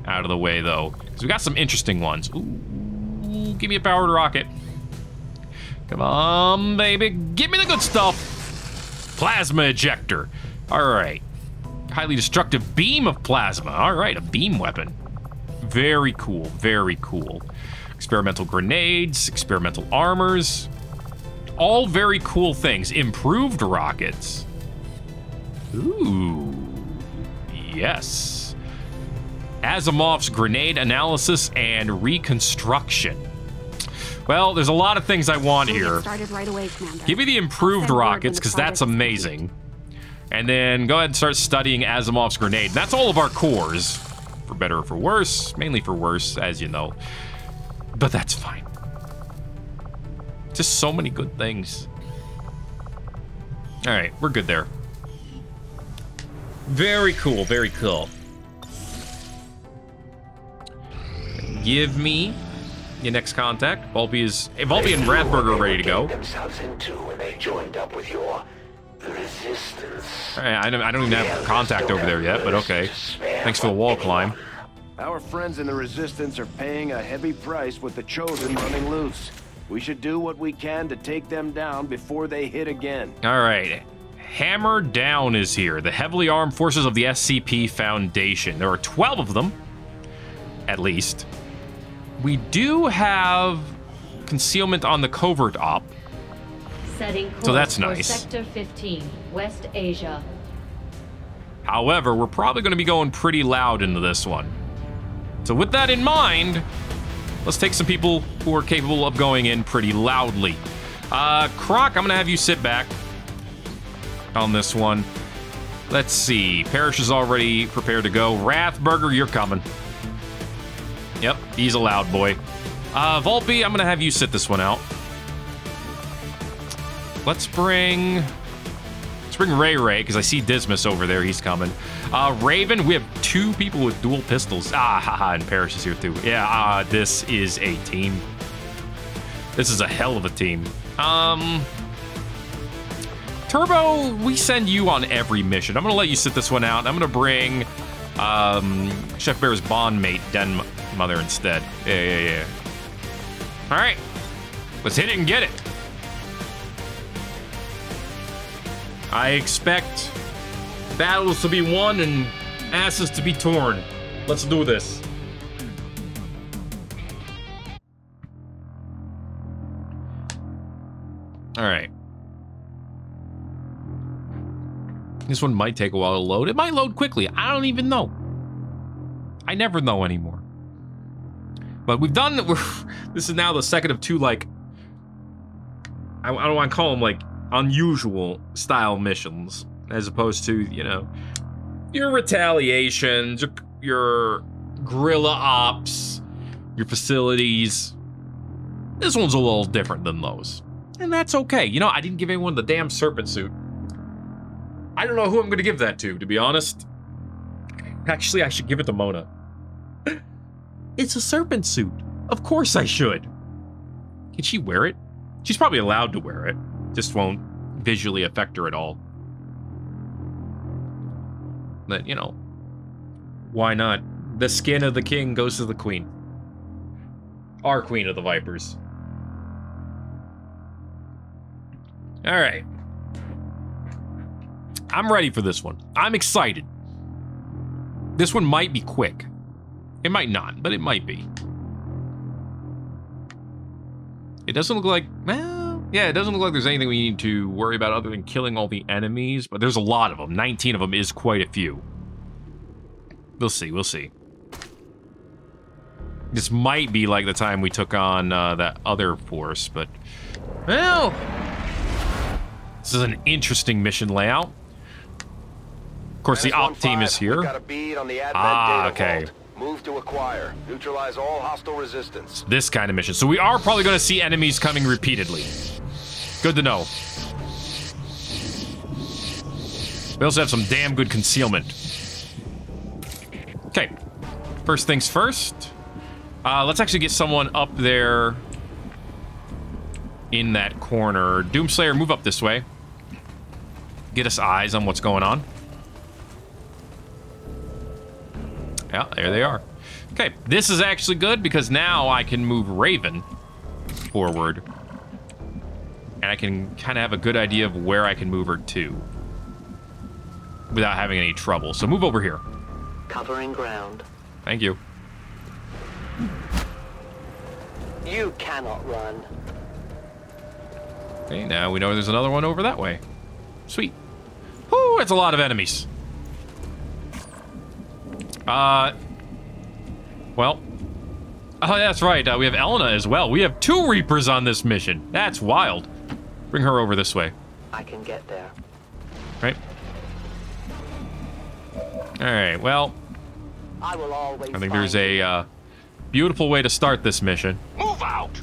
out of the way, though, because we got some interesting ones. Ooh, give me a powered rocket. Come on, baby. Give me the good stuff. Plasma ejector. All right. Highly destructive beam of plasma. All right, a beam weapon. Very cool, very cool. Experimental grenades, experimental armors. All very cool things. Improved rockets. Ooh. Yes. Asimov's grenade analysis and reconstruction. Well, there's a lot of things I want here. Right away, Give me the improved I'll send word when rockets because that's amazing. And then go ahead and start studying Asimov's grenade. That's all of our cores, for better or for worse. Mainly for worse, as you know. But that's fine. Just so many good things. All right, we're good there. Very cool, very cool. Give me your next contact. Volpe is hey, Volpe and Rathburger are ready to go. themselves into when they joined up with your resistance. Right, I don't, I don't even have contact over there yet, but okay. Thanks for the wall climb. Our friends in the Resistance are paying a heavy price with the Chosen running loose. We should do what we can to take them down before they hit again. All right. Hammer Down is here, the heavily armed forces of the SCP Foundation. There are 12 of them, at least. We do have concealment on the covert op. So that's nice. Sector 15, West Asia. However, we're probably going to be going pretty loud into this one. So, with that in mind, let's take some people who are capable of going in pretty loudly. Uh, Croc, I'm going to have you sit back on this one. Let's see. Parrish is already prepared to go. Rathburger, you're coming. Yep, he's a loud boy. Uh, Volpe, I'm going to have you sit this one out. let's bring... Let's bring Ray Ray, because I see Dismas over there. He's coming. Uh, Raven, we have two people with dual pistols. Ah, haha, and Parrish is here too. Yeah, uh, this is a team. This is a hell of a team. Um... Turbo, we send you on every mission. I'm gonna let you sit this one out. I'm gonna bring um, Chef Bear's bond mate, Den Mother, instead. Yeah, yeah, yeah. All right, let's hit it and get it. I expect battles to be won and asses to be torn. Let's do this. All right. This one might take a while to load. It might load quickly. I don't even know. I never know anymore. But we've done. This is now the second of two like. I, I don't want to call them like unusual style missions, as opposed to you know your retaliations, your, your guerrilla ops, your facilities. This one's a little different than those, and that's okay. You know, I didn't give anyone the damn serpent suit. I don't know who I'm going to give that to, to be honest. Actually, I should give it to Mona. It's a serpent suit. Of course I should. Can she wear it? She's probably allowed to wear it. Just won't visually affect her at all. But, you know, why not? The skin of the king goes to the queen. Our queen of the vipers. All right. I'm ready for this one. I'm excited. This one might be quick. It might not, but it might be. It doesn't look like, well, yeah, it doesn't look like there's anything we need to worry about other than killing all the enemies, but there's a lot of them. 19 of them is quite a few. We'll see, we'll see. This might be like the time we took on uh, that other force, but, well, this is an interesting mission layout. Of course, the op team is here. Ah, okay. Move to acquire. Neutralize all hostile resistance. This kind of mission. So we are probably going to see enemies coming repeatedly. Good to know. We also have some damn good concealment. Okay. First things first. Uh, let's actually get someone up there in that corner. Doomslayer, move up this way. Get us eyes on what's going on. Yeah, there they are. Okay, this is actually good because now I can move Raven forward. And I can kind of have a good idea of where I can move her to. Without having any trouble. So move over here. Covering ground. Thank you. You cannot run. Okay, now we know there's another one over that way. Sweet. Whoo, that's a lot of enemies. Uh, well, oh, that's right. Uh, we have Elena as well. We have two Reapers on this mission. That's wild. Bring her over this way. I can get there. Right. All right. Well, I will always. I think there's a uh, beautiful way to start this mission. Move out.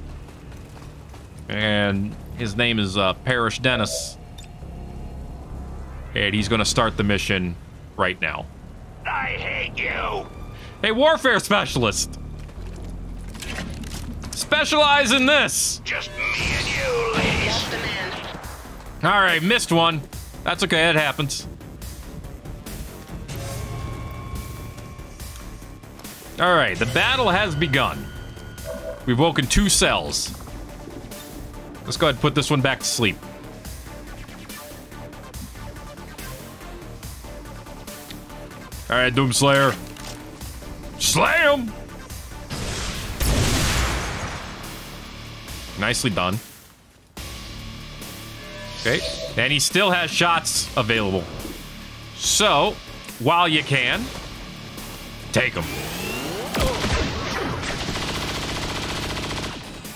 And his name is uh, Parrish Dennis. And he's going to start the mission right now. I hate you. Hey, warfare specialist. Specialize in this. Just me and you, ladies. All right, missed one. That's okay. It happens. All right, the battle has begun. We've woken two cells. Let's go ahead and put this one back to sleep. All right, Doomslayer. Slay him! Nicely done. Okay, and he still has shots available. So, while you can, take them.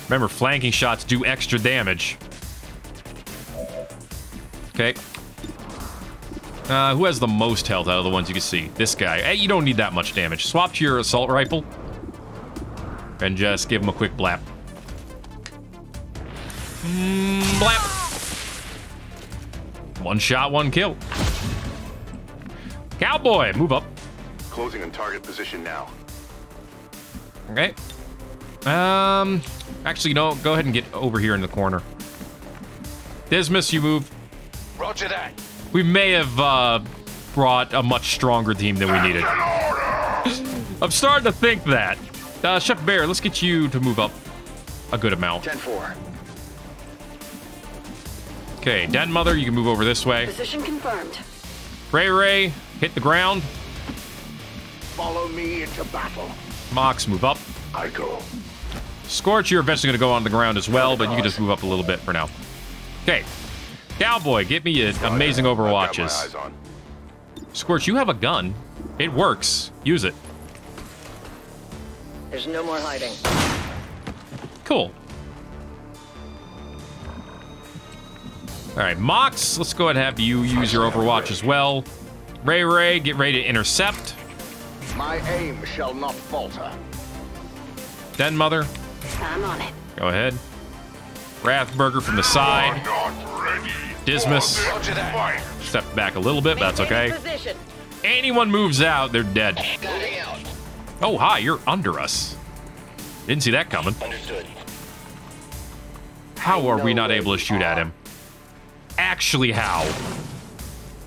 Remember, flanking shots do extra damage. Okay. Uh, who has the most health out of the ones you can see? This guy. Hey, you don't need that much damage. Swap to your assault rifle. And just give him a quick blap. Mm, blap. One shot, one kill. Cowboy, move up. Closing on target position now. Okay. Um, actually, no. Go ahead and get over here in the corner. Dismas, you move. Roger that. We may have uh, brought a much stronger team than we needed. I'm starting to think that. Uh, Chef Bear, let's get you to move up a good amount. 10-4. Okay, Den Mother, you can move over this way. Position confirmed. Ray Ray, hit the ground. Follow me into battle. Mox, move up. I go. Scorch, you're eventually going to go on the ground as well, but you can just move up a little bit for now. Okay. Cowboy, get me an amazing overwatches. Scorch, you have a gun. It works. Use it. There's no more hiding. Cool. All right, Mox, let's go ahead and have you use your Overwatch as well. Ray Ray, get ready to intercept. My aim shall not falter. Den Mother, I'm on it. go ahead. Rathburger from the side. Dismas. step back a little bit, that's okay. Anyone moves out, they're dead. Oh, hi, you're under us. Didn't see that coming. Understood. How are we not able to shoot at him? Actually, how?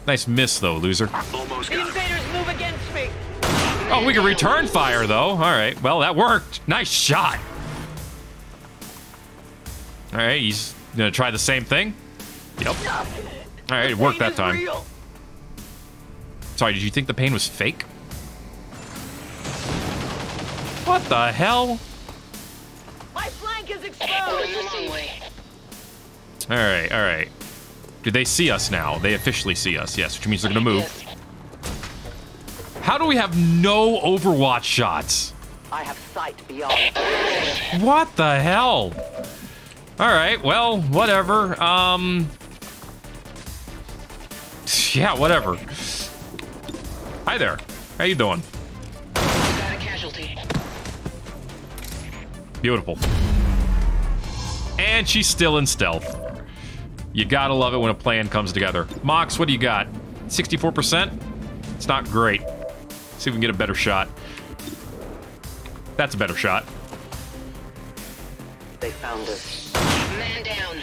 Nice miss, though, loser. Almost The invaders move against me. Oh, we can return fire, though. All right. Well, that worked. Nice shot. All right, he's gonna try the same thing. Yep. All right, it worked that time. Sorry, did you think the pain was fake? What the hell? My flank is exposed. All right, all right. Do they see us now? They officially see us, yes, which means they're gonna move. How do we have no Overwatch shots? I have sight beyond. What the hell? All right, well, whatever. Um, yeah, whatever. Hi there. How you doing? Got a casualty. Beautiful. And she's still in stealth. You gotta love it when a plan comes together. Mox, what do you got? 64%? It's not great. See if we can get a better shot. That's a better shot. They found us. Man down.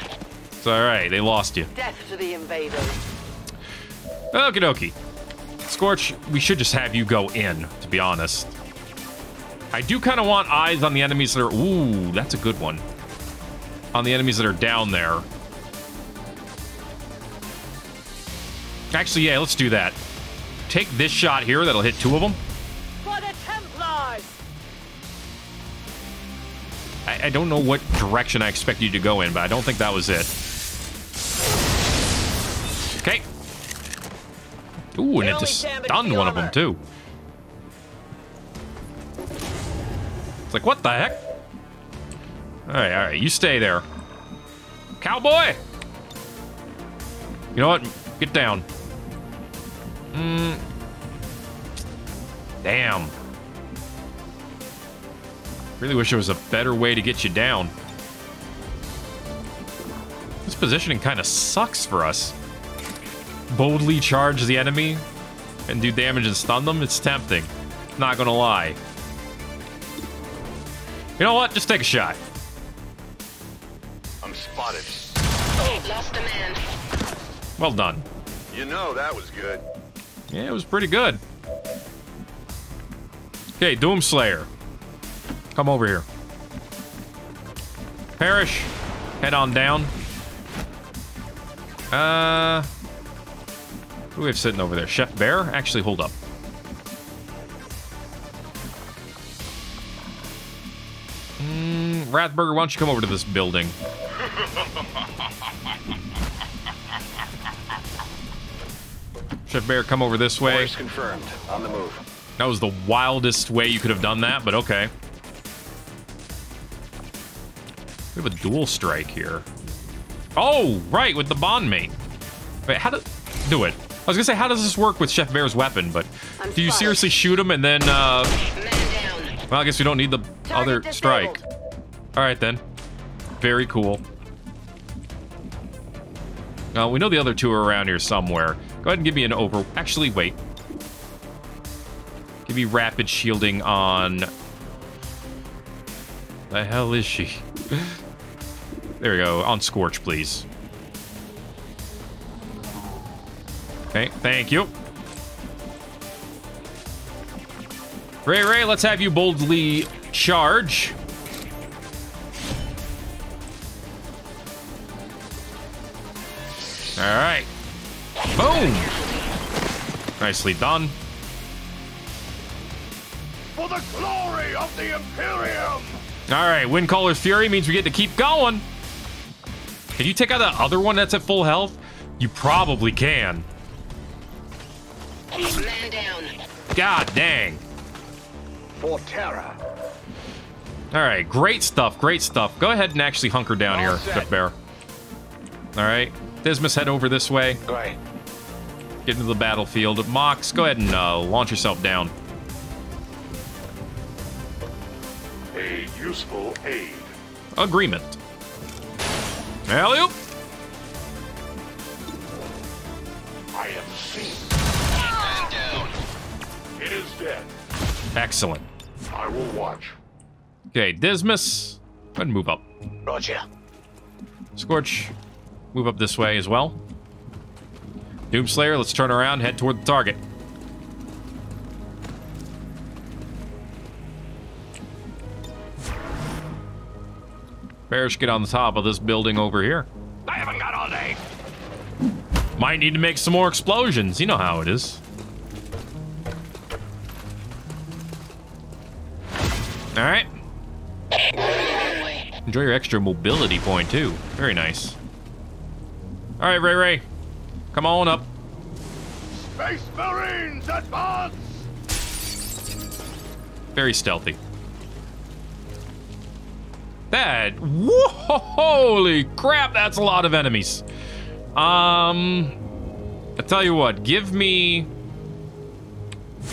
It's alright, they lost you. Death to the invaders. Okie dokie. Scorch, we should just have you go in, to be honest. I do kind of want eyes on the enemies that are... Ooh, that's a good one. On the enemies that are down there. Actually, yeah, let's do that. Take this shot here, that'll hit two of them. I, I don't know what direction I expect you to go in, but I don't think that was it. Okay. Ooh, and it just stunned one of them, too. It's like, what the heck? All right, all right, you stay there. Cowboy! You know what? Get down. Mm. Damn. Really wish there was a better way to get you down. This positioning kind of sucks for us. Boldly charge the enemy and do damage and stun them? It's tempting. Not gonna lie. You know what? Just take a shot. I'm spotted. Oh, Lost a man. Well done. You know that was good. Yeah, it was pretty good. Okay, Doomslayer. Come over here. Parrish. Head on down. Uh... Who we have sitting over there? Chef Bear? Actually, hold up. Mm, Rathburger, why don't you come over to this building? Chef Bear, come over this way. Orders confirmed. On the move. That was the wildest way you could have done that, but okay. We have a dual strike here. Oh, right, with the bond mate. Wait, how do... Do it. I was gonna say, how does this work with Chef Bear's weapon, but... do you seriously shoot him and then, uh... Well, I guess we don't need the other strike. Alright, then. Very cool. Uh, we know the other two are around here somewhere. Go ahead and give me an over... Actually, wait. Give me rapid shielding on... The hell is she? there we go. On Scorch, please. Okay, thank you. Ray Ray, let's have you boldly charge. All right. Boom. Nicely done. For the glory of the Imperium! All right, Wind Caller's Fury means we get to keep going. Can you take out that other one that's at full health? You probably can. Man down. God dang. For terror. All right, great stuff, great stuff. Go ahead and actually hunker down here, Chef Bear. All right, Dismas, head over this way. Right. Get into the battlefield. Mox, go ahead and uh, launch yourself down. A useful aid. Agreement. Alley-oop. I am seen. Man down. It is dead. Excellent. I will watch. Okay, Dismas, go ahead and move up. Roger. Scorch, move up this way as well. Doomslayer, let's turn around, head toward the target. Bears, get on the top of this building over here. I haven't got all day. Might need to make some more explosions. You know how it is. All right. Enjoy your extra mobility point, too. Very nice. All right, Ray Ray. Come on up. Space Marines advance! Very stealthy. That... Whoa, holy crap, that's a lot of enemies. Um... I tell you what, give me...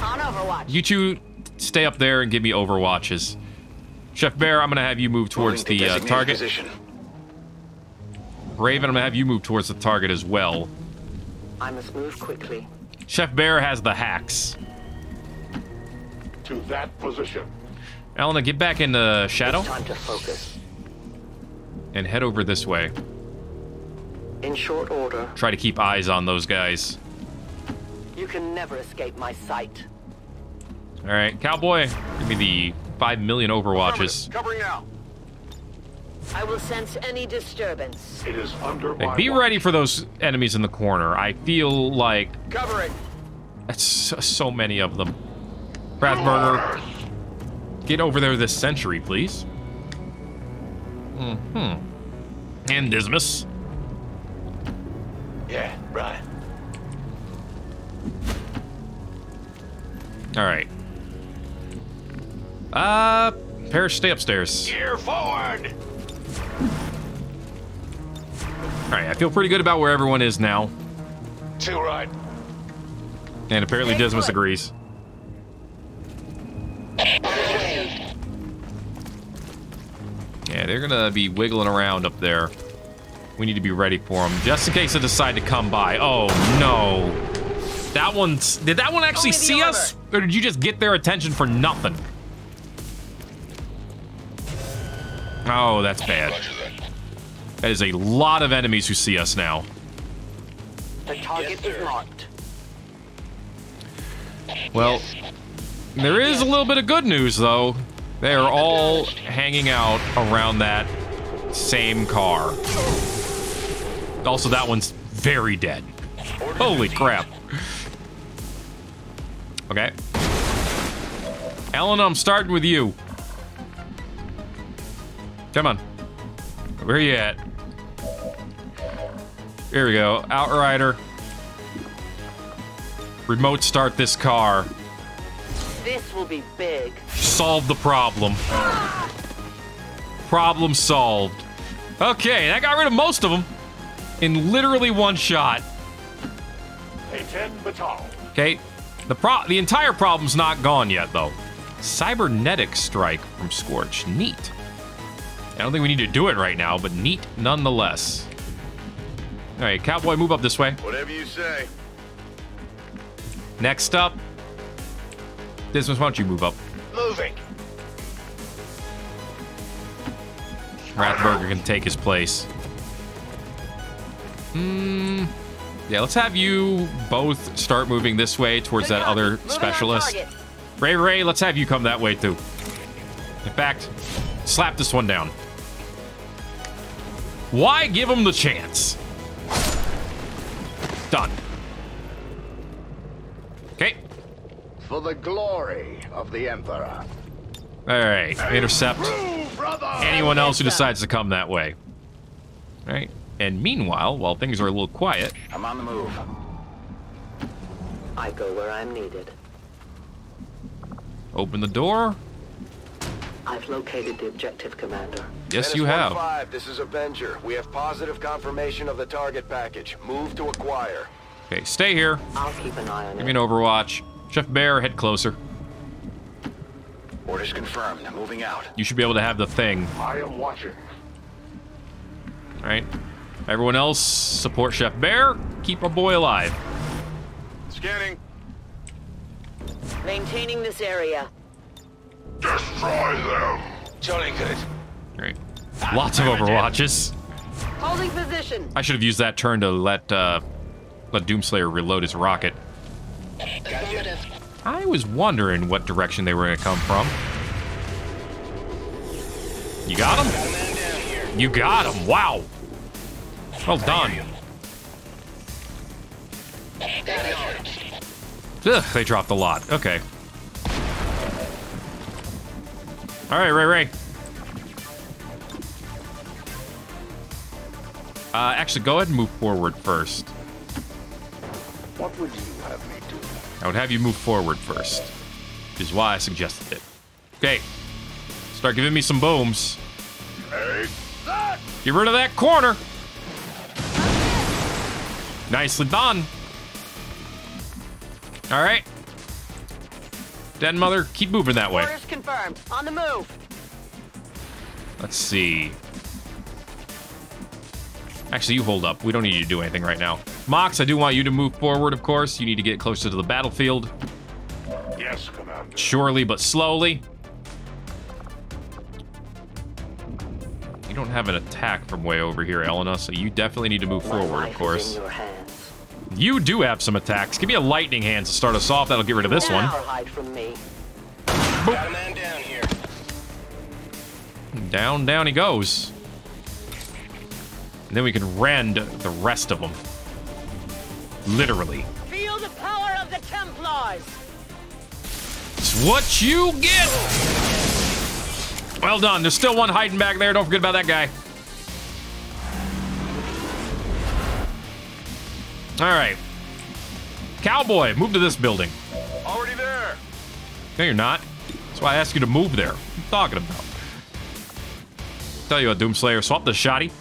On Overwatch. You two stay up there and give me overwatches. Chef Bear, I'm gonna have you move towards Moving to the uh, target. Position. Raven, I'm gonna have you move towards the target as well. I must move quickly. Chef Bear has the hacks. To that position. Elena, get back in the shadow Time to focus. And head over this way. In short order, Try to keep eyes on those guys. you can never escape my sight. All right, Cowboy, give me the 5 million overwatches. Covering now. I will sense any disturbance. It is under Hey, my be watch. ready for those enemies in the corner. I feel like Covering. that's so, so many of them. Rathburger, get over there this century, please. Hmm. And Dismas. Yeah, right. All right. Uh, Parrish, stay upstairs. Gear forward! All right, I feel pretty good about where everyone is now. Two right. And apparently Dismas agrees. Yeah, they're gonna be wiggling around up there. We need to be ready for them, just in case they decide to come by. Oh, no. That one's... Did that one actually see us? Or did you just get their attention for nothing? Oh, that's bad. That is a lot of enemies who see us now. The target is marked. Well, there is a little bit of good news, though. They are all hanging out around that same car. Also, that one's very dead. Holy crap. Okay. Ellen, I'm starting with you. Come on. Where are you at? Here we go. Outrider. Remote start this car. This will be big. Solve the problem. Problem solved. Okay, that got rid of most of them in literally one shot. A 10 batal. Okay, the pro the entire problem's not gone yet though. Cybernetic strike from Scorch. Neat. I don't think we need to do it right now, but neat nonetheless. All right, cowboy, move up this way. Whatever you say. Next up, Dismas, why don't you move up? Moving. Rathburger can take his place. Hmm. Yeah, let's have you both start moving this way towards that other specialist. Ray Ray, let's have you come that way too. In fact, slap this one down. Why give him the chance? Done. For the glory of the Emperor. All right. Intercept anyone else who decides to come that way. All right. And meanwhile, while things are a little quiet, I'm on the move. I go where I'm needed. open the door. I've located the objective, Commander. Yes, you have. Five, this is Avenger. We have positive confirmation of the target package. Move to acquire. Okay, stay here. I'll keep an eye on Give it. me an Overwatch. Chef Bear, head closer. Orders confirmed. Moving out. You should be able to have the thing. I am watching. All right. Everyone else, support Chef Bear. Keep our boy alive. Scanning. Maintaining this area. Destroy them. Jolly good. All right. Lots of Overwatches. Holding position. I should have used that turn to let uh, let Doomslayer reload his rocket. I was wondering what direction they were going to come from. You got him? You got him. Wow. Well done. Ugh, they dropped a lot. Okay. All right, Ray Ray. Uh, actually, go ahead and move forward first. What would you have? I would have you move forward first, which is why I suggested it. Okay. Start giving me some booms. Get rid of that corner. Nicely done. All right. Den Mother, keep moving that way. Orders confirmed. On the move. Let's see. Actually, you hold up. We don't need you to do anything right now. Mox, I do want you to move forward, of course. You need to get closer to the battlefield. Yes, Commander. Surely, but slowly. You don't have an attack from way over here, Elena, so you definitely need to move My forward, of course. in your hands. You do have some attacks. Give me a lightning hand to start us off. That'll get rid of this now one. hide from me. Got a man down here. Down, down he goes. And then we can rend the rest of them. Literally. Feel the power of the Templars. It's what you get! Well done. There's still one hiding back there. Don't forget about that guy. All right. Cowboy, move to this building. Already there. No, you're not. That's why I asked you to move there. What are you talking about? Tell you what, Doomslayer, swap the shotty.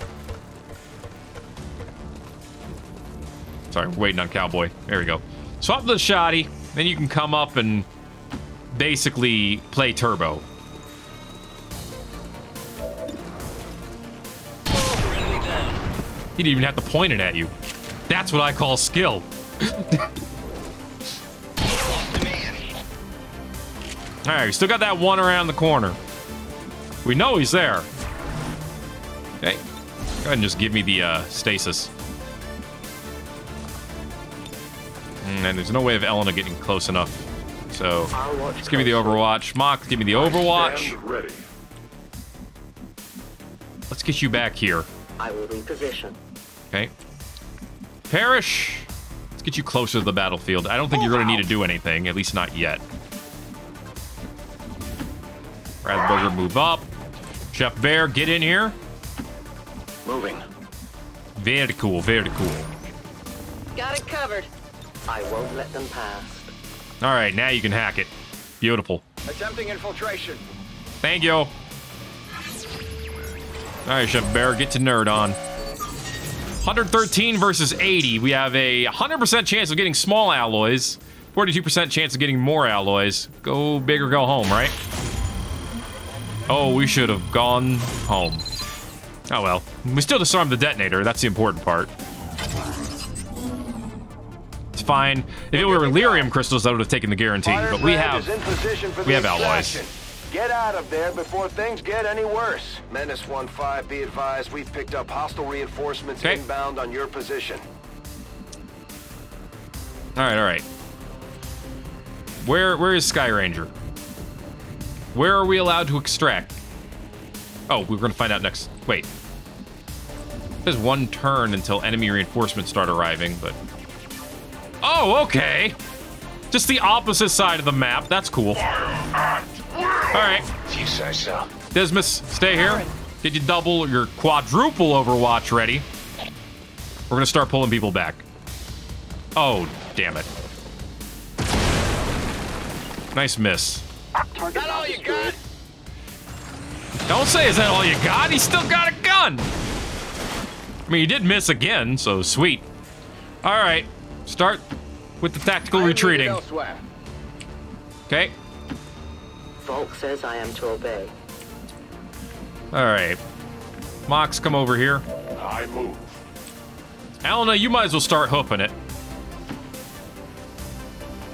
Sorry, we're waiting on Cowboy. There we go. Swap the shotty, then you can come up and basically play turbo. He didn't even have to point it at you. That's what I call skill. All right, we still got that one around the corner. We know he's there. Okay, go ahead and just give me the uh, stasis. Mm, and there's no way of Elena getting close enough. So let's give me the Overwatch. Mox, give me the Overwatch. Let's get you back here. I will reposition. Okay. Parrish. Let's get you closer to the battlefield. I don't think you're going to need to do anything, at least not yet. Rathburger, move up. Chef Bear, get in here. Moving. Very cool, very cool. Got it covered. I won't let them pass. All right, now you can hack it. Beautiful. Attempting infiltration. Thank you. All right, Chef Bear, get to nerd on. 113 versus 80. We have a 100% chance of getting small alloys, 42% chance of getting more alloys. Go big or go home, right? Oh, we should have gone home. Oh well. We still disarmed the detonator. That's the important part. Fine. If it were Elerium crystals, that would have taken the guarantee. But we have is in position for we have alloys. Get out of there before things get any worse. Menace 1-5, be advised, we've picked up hostile reinforcements Okay. inbound on your position. All right, all right. Where where is Sky Ranger? Where are we allowed to extract? Oh, we're gonna find out next. Wait. There's one turn until enemy reinforcements start arriving, but. Oh, okay. Just the opposite side of the map. That's cool. All right. If you say so. Dismas, stay here. Get you double your quadruple Overwatch ready. We're gonna start pulling people back. Oh, damn it. Nice miss. That all you got? Don't say is that all you got? He's still got a gun. I mean, he did miss again, so sweet. All right, start with the tactical retreating. Okay. Volk says I am to obey. All right. Mox, come over here. I move. Alana, you might as well start hoofing it.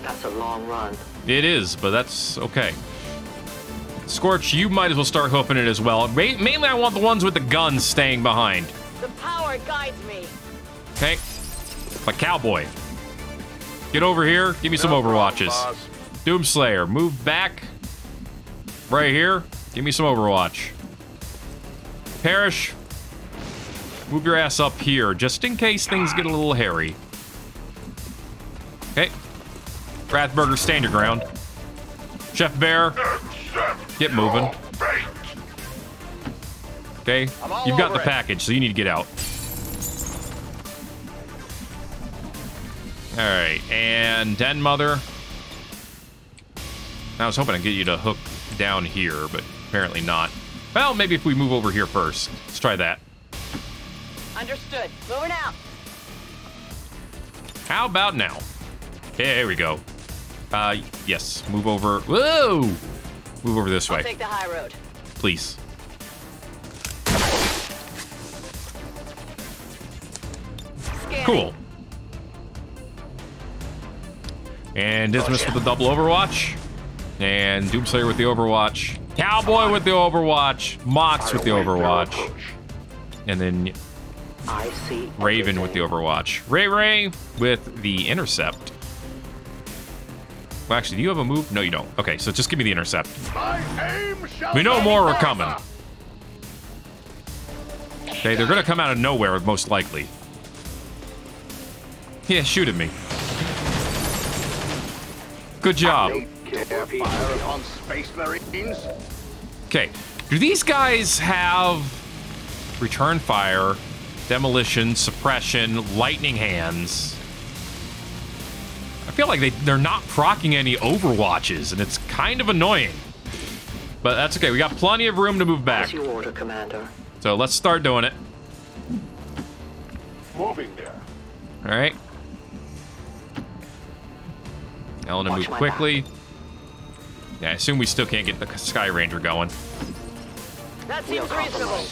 That's a long run. It is, but that's okay. Scorch, you might as well start hoofing it as well. Ma- Mainly, I want the ones with the guns staying behind. The power guides me. Okay? Like Cowboy. Get over here. Give me some Overwatches. Doomslayer, move back. Right here. Give me some Overwatch. Parrish. Move your ass up here, just in case things get a little hairy. Okay. Rathburger, stand your ground. Chef Bear, get moving. Okay, you've got the package, so you need to get out. All right, and Den Mother. I was hoping I'd get you to hook down here, but apparently not. Well, maybe if we move over here first. Let's try that. Understood. Moving out. How about now? There we go. Uh, yes, move over. Whoa! Move over this I'll way, take the high road. please. Scanning. Cool. And Dismas with the double Overwatch. And Doomslayer with the Overwatch. Cowboy with the Overwatch. Mox with the Overwatch. And then Raven with the Overwatch. Ray Ray with the Intercept. Well, actually, do you have a move? No, you don't. Okay, so just give me the Intercept. We know more are coming. Okay, they're gonna come out of nowhere, most likely. Yeah, shoot at me. Good job. Fire upon space marines. Okay, do these guys have return fire, demolition, suppression, lightning hands? I feel like they, they're not procking any overwatches, and it's kind of annoying. But that's okay, we got plenty of room to move back. As order, Commander. So let's start doing it. Moving there. All right. Elena, Watch move my quickly. Yeah, I assume we still can't get the Sky Ranger going. That seems reasonable.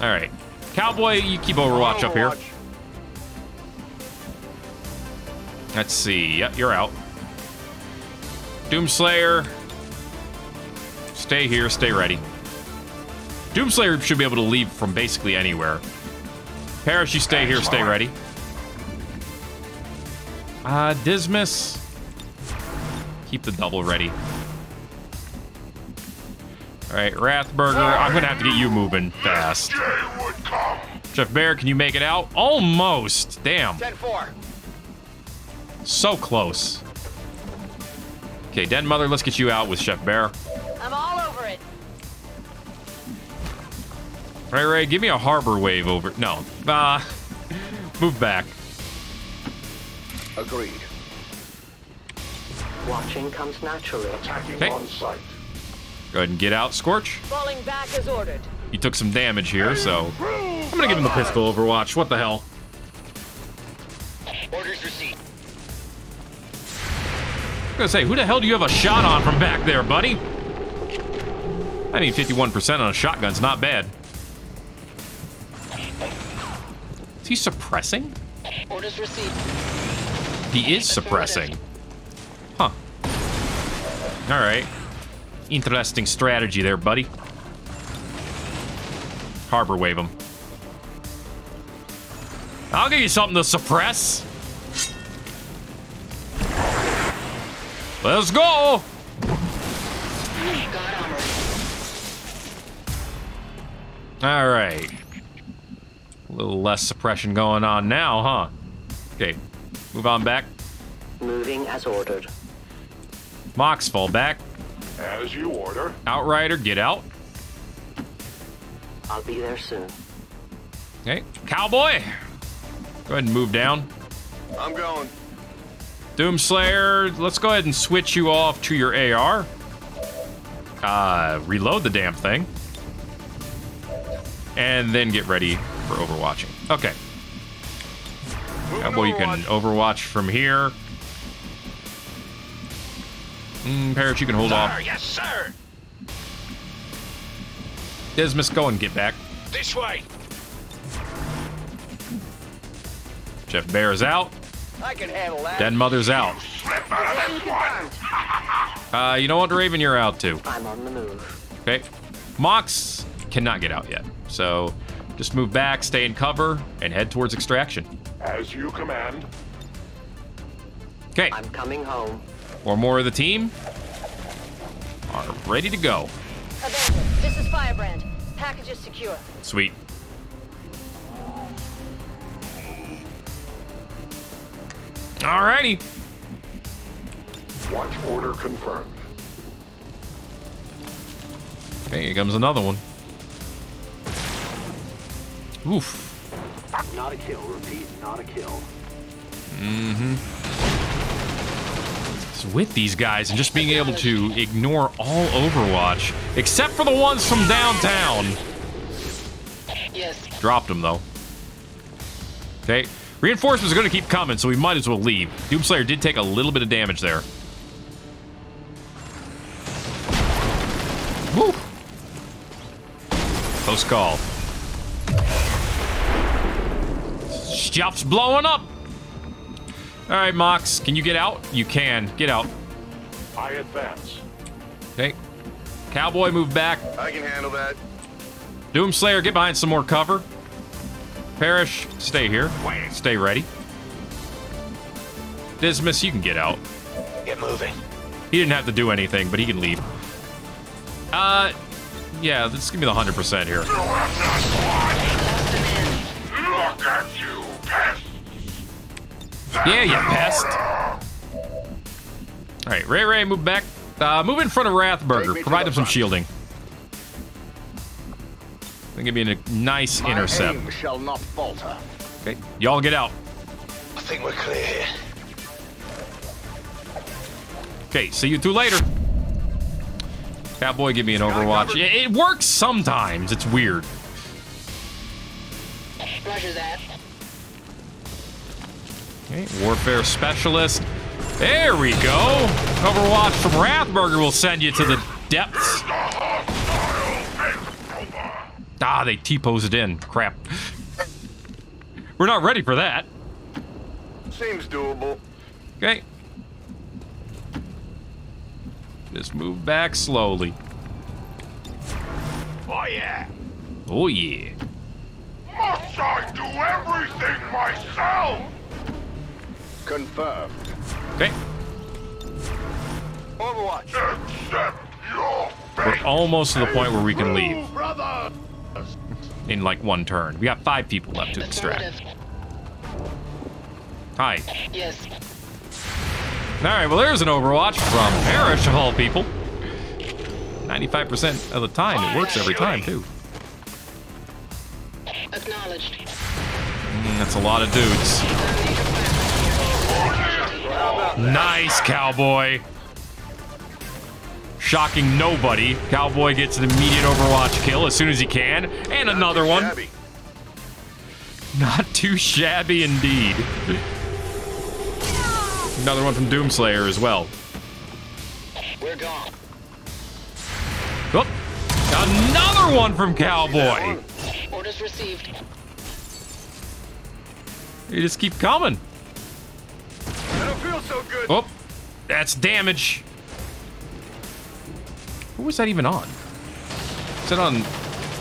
All right. Cowboy, you keep Overwatch up here. Let's see. Yep, you're out. Doomslayer. Stay here, stay ready. Doomslayer should be able to leave from basically anywhere. Parrish, you stay here, stay ready. Uh, Dismas. Keep the double ready. All right, Rathburger, I'm gonna have to get you moving fast. Chef Bear, can you make it out? Almost. Damn. 10-4. So close. Okay, Den Mother, let's get you out with Chef Bear. I'm all over it. Ray Ray, give me a harbor wave over. No. Uh, move back. Agreed. Watching comes naturally. Attacking Okay. on sight. Go ahead and get out, Scorch. Falling back as ordered. You took some damage here, so I'm gonna give him the pistol Overwatch. What the hell? Orders received. I'm gonna say, who the hell do you have a shot on from back there, buddy? I mean, 51% on a shotgun's not bad. Is he suppressing? Orders received. He is suppressing. Huh. Alright. Interesting strategy there, buddy. Harbor wave him. I'll give you something to suppress. Let's go! Alright. A little less suppression going on now, huh? Okay, move on back. Moving as ordered. Mox, fall back. As you order. Outrider, get out. I'll be there soon. Okay, Cowboy. Go ahead and move down. I'm going. Doomslayer, let's go ahead and switch you off to your AR. Uh, reload the damn thing. And then get ready for overwatching. Okay. Cowboy, you can overwatch from here. Mm, Parrish, you can hold off. Yes, sir. Dismas, go and get back. This way. Chef Bear is out. I can handle that. Den Mother's out. Position confirmed. Uh, you know what, Raven? You're out too. I'm on the move. Okay. Mox cannot get out yet. So just move back, stay in cover, and head towards extraction. As you command. Okay. I'm coming home. Or more of the team are ready to go. Avenger, this is Firebrand. Package is secure. Sweet. Alrighty. Watch order confirmed. Okay, here comes another one. Oof. Not a kill. Repeat, not a kill. Mm-hmm. With these guys and just being able to ignore all Overwatch, except for the ones from downtown. Yes. Dropped them, though. Okay. Reinforcements are going to keep coming, so we might as well leave. Doomslayer did take a little bit of damage there. Woo! Close call. Stuff's blowing up! Alright, Mox, can you get out? You can. Get out. I advance. Okay. Cowboy, move back. I can handle that. Doomslayer, get behind some more cover. Parrish, stay here. Stay ready. Dismas, you can get out. Get moving. He didn't have to do anything, but he can leave. Uh, yeah, let's give me the 100% here. Look at you, pest. Yeah, you pest. All right, Ray Ray, move back. Uh, move in front of Rathburger. Provide him some shielding. I think it'd be a nice intercept. Aim shall not falter. Okay, y'all get out. I think we're clear here. Okay, see you two later. Cowboy, give me an Overwatch. Yeah, It works sometimes. It's weird. Roger that. Okay, Warfare Specialist. There we go. Overwatch from Rathburger will send you to the depths. Ah, they T-posed in. Crap. We're not ready for that. Seems doable. Okay. Just move back slowly. Oh yeah. Oh, yeah. Must I do everything myself? Confirmed. Okay. Overwatch. Accept your We're almost to the point where we can leave in like one turn. We got five people left to extract. Hi. Yes. All right, well, there's an Overwatch from Parrish, of all people. 95% of the time, it works every time, too. Acknowledged. Mm, that's a lot of dudes. Nice, Cowboy. Shocking nobody. Cowboy gets an immediate Overwatch kill as soon as he can. And another one. Shabby. Not too shabby indeed. Another one from Doomslayer as well. We're gone. Oh, another one from Cowboy. Orders received. You just keep coming. Don't feel so good. Oh, that's damage. Who was that even on? Is that on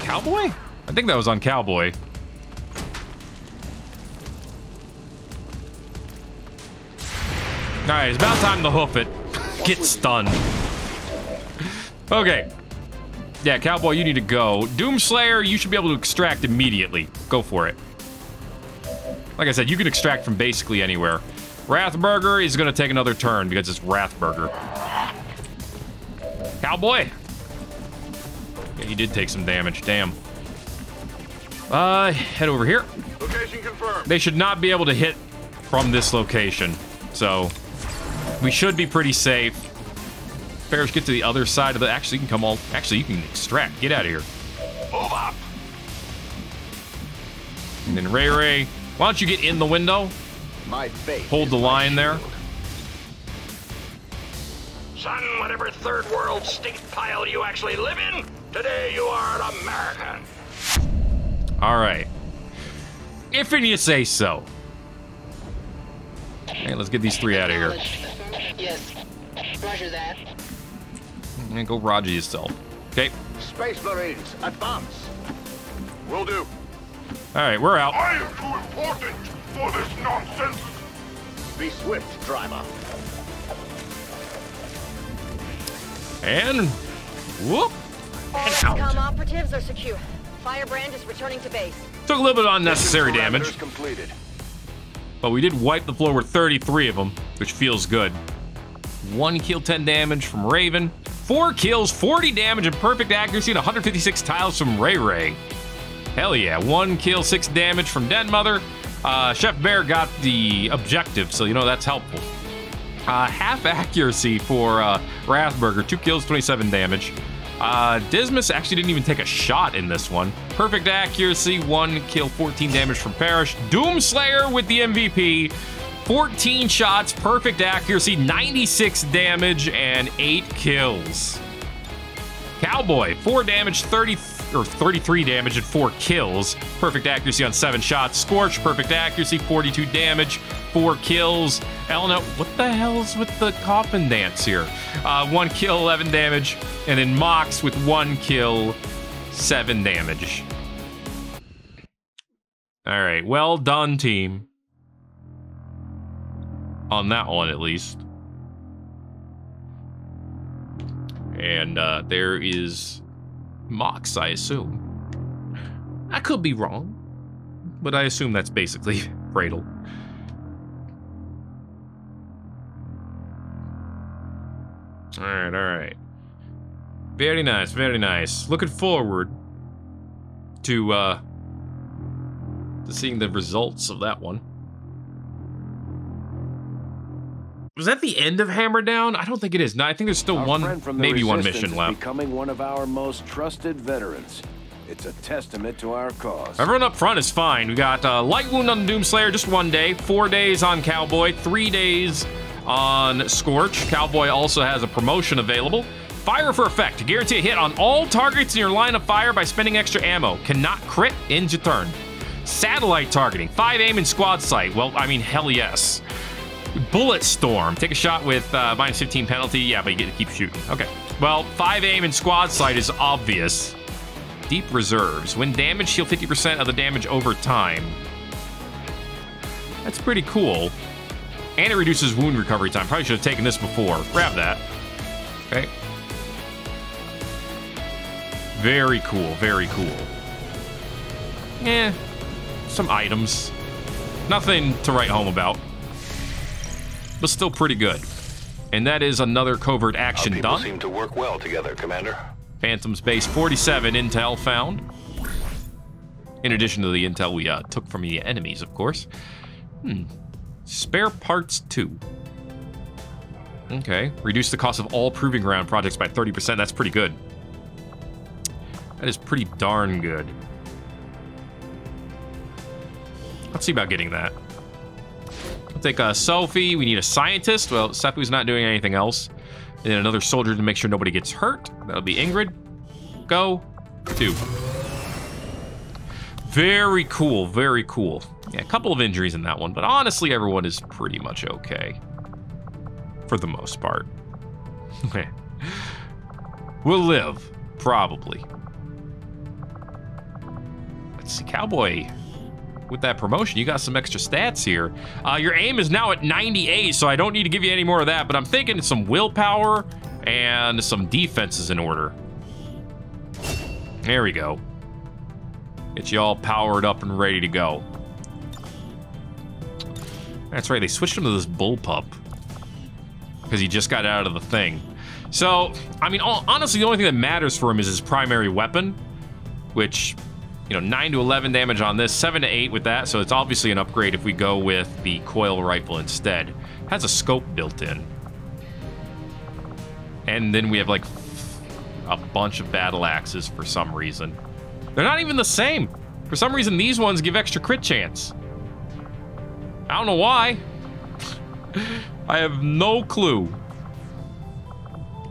Cowboy? I think that was on Cowboy. All right, it's about time to hoof it. Get stunned. Okay. Yeah, Cowboy, you need to go. Doomslayer, you should be able to extract immediately. Go for it. Like I said, you can extract from basically anywhere. Rathburger is going to take another turn because it's Rathburger. Cowboy! Yeah, he did take some damage. Damn. Uh, head over here. Location confirmed. They should not be able to hit from this location. So, we should be pretty safe. Parrish, get to the other side of the... Actually, you can come all... Actually, you can extract. Get out of here. Move up. And then Ray Ray, why don't you get in the window? My faith. Hold the line there. Son, whatever third world state pile you actually live in, today you are an American. All right. If and you say so. Hey, let's get these three out of here. Yes. Roger that. And go Roger yourself. Okay. Space Marines, advance. Will do. All right, we're out. I am too important for this nonsense. Be swift, driver. And whoop. All XCOM operatives are secure. Firebrand is returning to base. Took a little bit of unnecessary damage. completed. But we did wipe the floor with 33 of them, which feels good. One kill, 10 damage from Raven. Four kills, 40 damage and perfect accuracy, and 156 tiles from Ray Ray. Hell yeah. One kill, six damage from Den Mother. Uh, Chef Bear got the objective, so you know that's helpful. Uh, half accuracy for uh, Rathburger. Two kills, 27 damage. Uh, Dismas actually didn't even take a shot in this one. Perfect accuracy, one kill, 14 damage from Parrish. Doomslayer with the MVP. 14 shots, perfect accuracy, 96 damage, and 8 kills. Cowboy, 4 damage, 30 or 33 damage and 4 kills. Perfect accuracy on 7 shots. Scorch, perfect accuracy, 42 damage, 4 kills. Elena, what the hell's with the coffin dance here? Uh, 1 kill, 11 damage. And then Mox with 1 kill, 7 damage. All right, well done, team. On that one, at least. And uh, there is Mox, I assume. I could be wrong, but I assume that's basically Cradle. All right, all right. Very nice, very nice. Looking forward to uh to seeing the results of that one. Was that the end of Hammer Down? I don't think it is. No, I think there's still Our one, from the maybe one mission left. Becoming one of our most trusted veterans. It's a testament to our cause. Everyone up front is fine. We got uh, light wound on Doomslayer, just one day. Four days on Cowboy. Three days on Scorch. Cowboy also has a promotion available. Fire for effect. Guarantee a hit on all targets in your line of fire by spending extra ammo. Cannot crit. Ends your turn. Satellite targeting. Five aim and squad sight. Well, I mean, hell yes. Bullet Storm. Take a shot with uh, minus 15 penalty. Yeah, but you get to keep shooting. Okay. Well, five aim and squad sight is obvious. Deep Reserves. When damaged, heal 50% of the damage over time. That's pretty cool. And it reduces wound recovery time. Probably should have taken this before. Grab that. Okay. Very cool. Very cool. Eh. Some items. Nothing to write home about. But still pretty good. And that is another covert action People done. seem to work well together, Commander. Phantom's Base 47 intel found. In addition to the intel we uh, took from the enemies, of course. Hmm. Spare parts 2. Okay. Reduce the cost of all Proving Ground projects by 30%. That's pretty good. That is pretty darn good. Let's see about getting that. I'll take a Sophie. We need a scientist. Well, Seppu's not doing anything else. And then another soldier to make sure nobody gets hurt. That'll be Ingrid. Go. Two. Very cool. Very cool. Yeah, a couple of injuries in that one, but honestly, everyone is pretty much okay. for the most part. we'll live, probably. Let's see, Cowboy. With that promotion, you got some extra stats here. Uh, your aim is now at 98, so I don't need to give you any more of that, but I'm thinking some willpower and some defenses in order. There we go. Get you all powered up and ready to go. That's right, they switched him to this bullpup. Because he just got out of the thing. So, I mean, honestly, the only thing that matters for him is his primary weapon. Which, you know, 9 to 11 damage on this, 7 to 8 with that. So it's obviously an upgrade if we go with the coil rifle instead. Has a scope built in. And then we have, like, a bunch of battle axes for some reason. They're not even the same. For some reason, these ones give extra crit chance. I don't know why. I have no clue.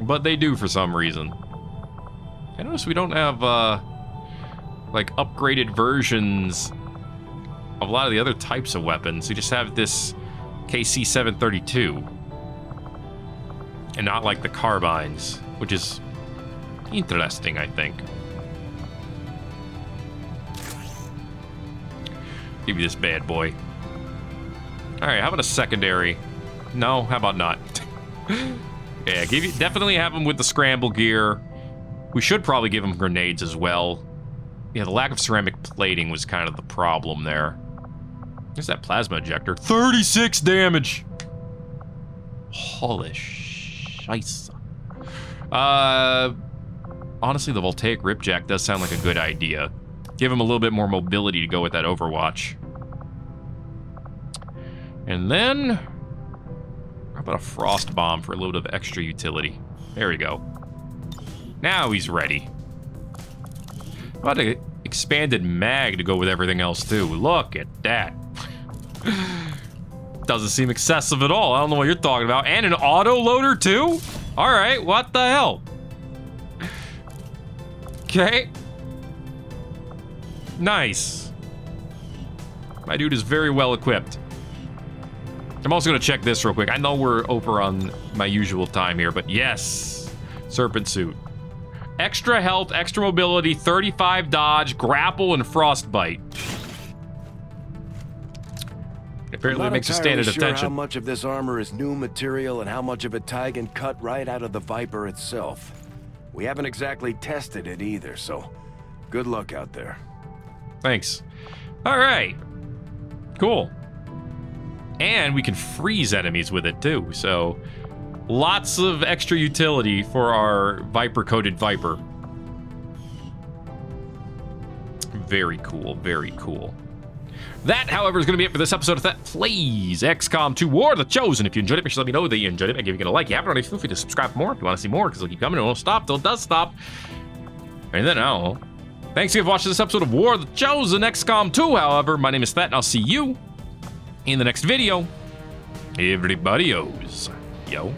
But they do for some reason. I notice we don't have, uh, like, upgraded versions of a lot of the other types of weapons. You just have this KC-732. And not like the carbines, which is interesting, I think. Give you this bad boy. All right, how about a secondary? No, how about not? yeah, give you definitely have him with the scramble gear. We should probably give him grenades as well. Yeah, the lack of ceramic plating was kind of the problem there. There's that plasma ejector. 36 damage! Holy shice. Uh, honestly, the voltaic ripjack does sound like a good idea. Give him a little bit more mobility to go with that overwatch. And then, how about a frost bomb for a little bit of extra utility? There we go. Now he's ready. About an expanded mag to go with everything else too? Look at that. Doesn't seem excessive at all. I don't know what you're talking about. And an auto loader too? All right, what the hell? Okay. Nice. My dude is very well equipped. I'm also to check this real quick. I know we're over on my usual time here, but yes. Serpent suit. Extra health, extra mobility, 35 dodge, grapple, and frostbite. Apparently it makes a stand at sure attention. how much of this armor is new material and how much of it Tygan cut right out of the Viper itself. We haven't exactly tested it either, so good luck out there. Thanks. All right. Cool. And we can freeze enemies with it too, so lots of extra utility for our Viper-coated Viper. Very cool, very cool. That, however, is going to be it for this episode of Thet Plays XCOM 2 War of the Chosen. If you enjoyed it, make sure to let me know that you enjoyed it. By giving it a like. If you haven't already, feel free to subscribe for more if you want to see more, because it'll keep coming. And it won't stop till it does stop. And then, don't. Thanks again for watching this episode of War of the Chosen XCOM 2, however. My name is Thet, and I'll see you in the next video. Everybody owes. Yo.